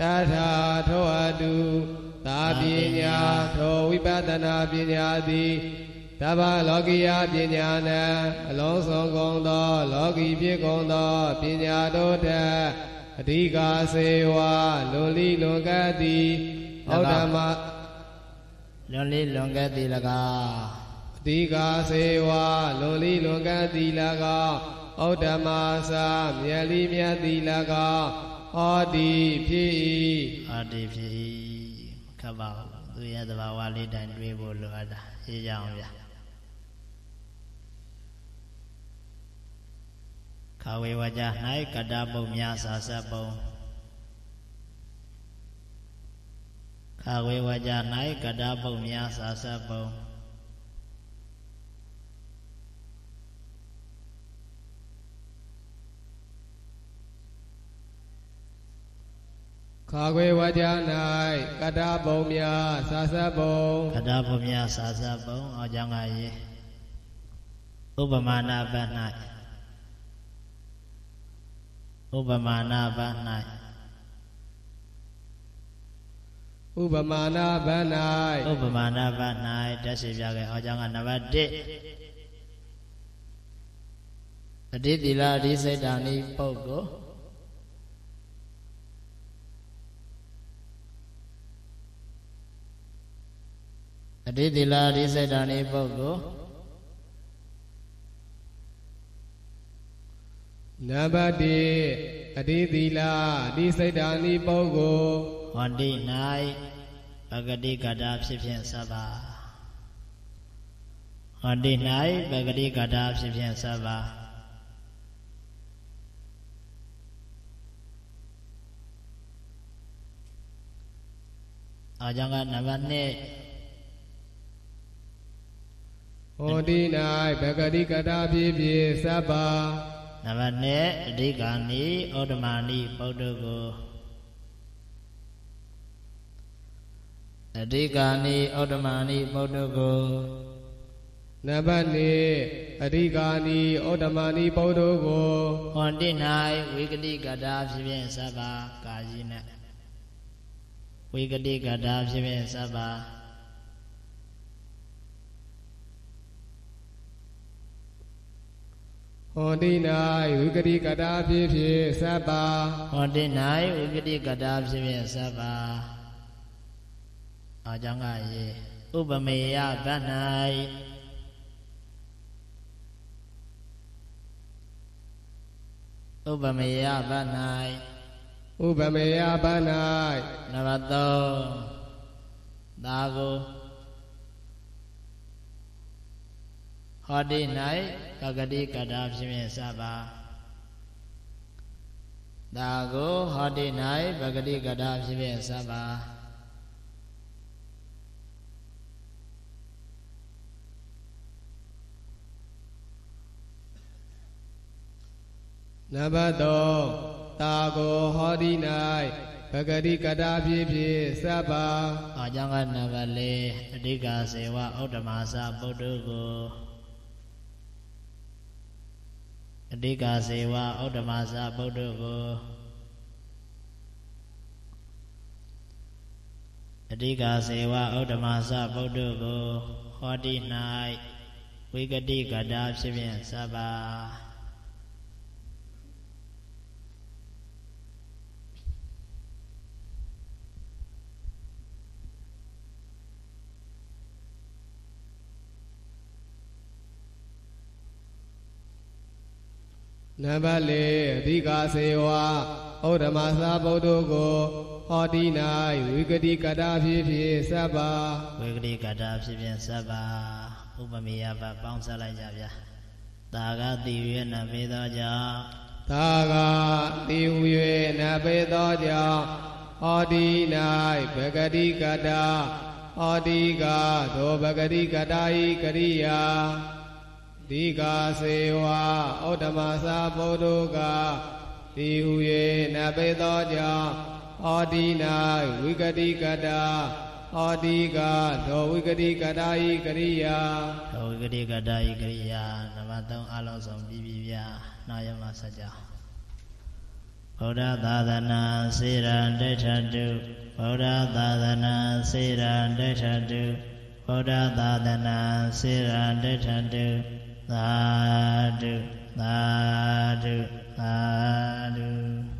တထာထောအတုသာပညာထောဝိပဿနာပညာသည် တဗ္ဗလောကိယပညာနံအလုံးစုံကုန်သော လောကီဖြစ်ကုန်သောပညာတို့ထက်အဓိကစေဝလွန်လီလွန်ကပ်သည်ဩတ္တမလွန်လီလွန်ကပ်သည်၎င်းအဓိကစေဝလွန်လီလွန်ကပ်သည်၎င်းဩတ္တမသာမြတ်လီမြတ်သည်၎င်းဟောတိဖြစ်၏ဟောတိဖြစ်၏ခပ်ပါဘူးသူရဲ့သဘာဝလေးတိုင်းတွေးဖို့လိုအပ်တာရေးကြအောင်ဗျာ ခဝေဝကြ၌ကတပုတ်များစာဆက်ပုံခဝေဝကြ၌ကတပုတ်များစာဆက်ပုံခါခွေဝကြ၌ကတပုံများစာစပ်ပုံကတပုံများစာစပ်ပုံအကြောင်းကရေဥပမာဏပတ်၌ ဥပမာနာဘ၌ဥပမာနာဘ၌ဥပမာနာဘ၌တက်ရှိပြခဲ့အောကြောင့်ကနံပါတ်1အတိတိလာအတိစိတ်တာနိပုဂ္ဂိုလ်အတိတိလာအတိစိတ်တာနိပုဂ္ဂိုလ် နံပါတ်1အတိသီလာအတိစိတ်တာနိပုဂ္ဂိုလ်ဟောတိ၌ပဂတိကတာဖြစ်ဖြင့်သဗ္ဗဟောတိ၌ပဂတိကတာဖြစ်ဖြင့်သဗ္ဗအကြောင်းကနံပါတ်2ဟောတိ၌ပဂတိကတာဖြစ်ဖြင့်သဗ္ဗ နံပါတ်1အဓိကာနိဩဒမာနိပုဒ္ဓကိုအဓိကာနိဩဒမာနိပုဒ္ဓကိုနံပါတ်2အဓိကာနိဩဒမာနိပုဒ္ဓကိုဟွန်တိ၌ဝိကတိကတာဖြစ်ဖြင့်သဗ္ဗကာယိနဝိကတိကတာဖြစ်ဖြင့်သဗ္ဗ ဟောတိ၌ဝိကတိကတာဖြစ်ဖြစ်သဗ္ဗဟောတိ၌ဝိကတိကတာဖြစ်ဖြစ်သဗ္ဗအကြောင်းကရေဥပမေယဗတ်၌ဥပမေယဗတ်၌ဥပမေယဗတ်၌နံပါတ်3သာကို ဟောတိ၌ကကတိကတာဖြစ်ဖြင့်စပါဒါကိုဟောတိ၌ပဂတိကတာဖြစ်ဖြင့်စပါနံပါတ်3တာကိုဟောဒီ၌ပဂတိကတာဖြစ်ဖြစ်စပ်ပါအာကြောင့်ကနံပါတ်၄အဓိကစေဝဥဒ္ဓမာစပုဒ္ဓကို အဓိကစေဝဥဒ္ဓမာစပုဒ္ဓကိုအဓိကစေဝဥဒ္ဓမာစပုဒ္ဓကိုဟောတိ၌ဝိကတိကတာဖြစ်ဖြင့်စပ်ပါ နံပါတ်၄အဓိကစေဝဩဓမသာဗုဒ္ဓကိုဟောတိ၌ဝိကတိကတာဖြစ်ဖြစ်စပ်ပါဝေကတိကတာဖြစ်ဖြင့်စပ်ပါဥပမေယပပေါင်းဆက်လိုက်ကြဗျာတာကတိရွေးနမေသောကြောင့်သာကတိဟူ၍နပေသောကြောင့်ဟောတိ၌ဘဂတိကတာဟောတိကသောဘဂတိကတာဤကရိယာ ဒီကာစေဝဩဓမသာဗုဒ္ဓကတိဟူ၍နပေသောကြောင့်ဟောတိ၌ဝိကတိကတာဟောတိကသောဝိကတိကတာဤကရိယာသောဝေကတိကတာဤကရိယာနံပါတ်3အလုံးစုံပြီးပြီဗျာနောက်ရမှာဆက်ကြအောင်ဗုဒ္ဓသာသနာစေရန်ဒိဋ္ဌတုဗုဒ္ဓသာသနာစေရန်ဒိဋ္ဌတုဗုဒ္ဓသာသနာစေရန်ဒိဋ္ဌတု သာဓုသာဓုသာဓု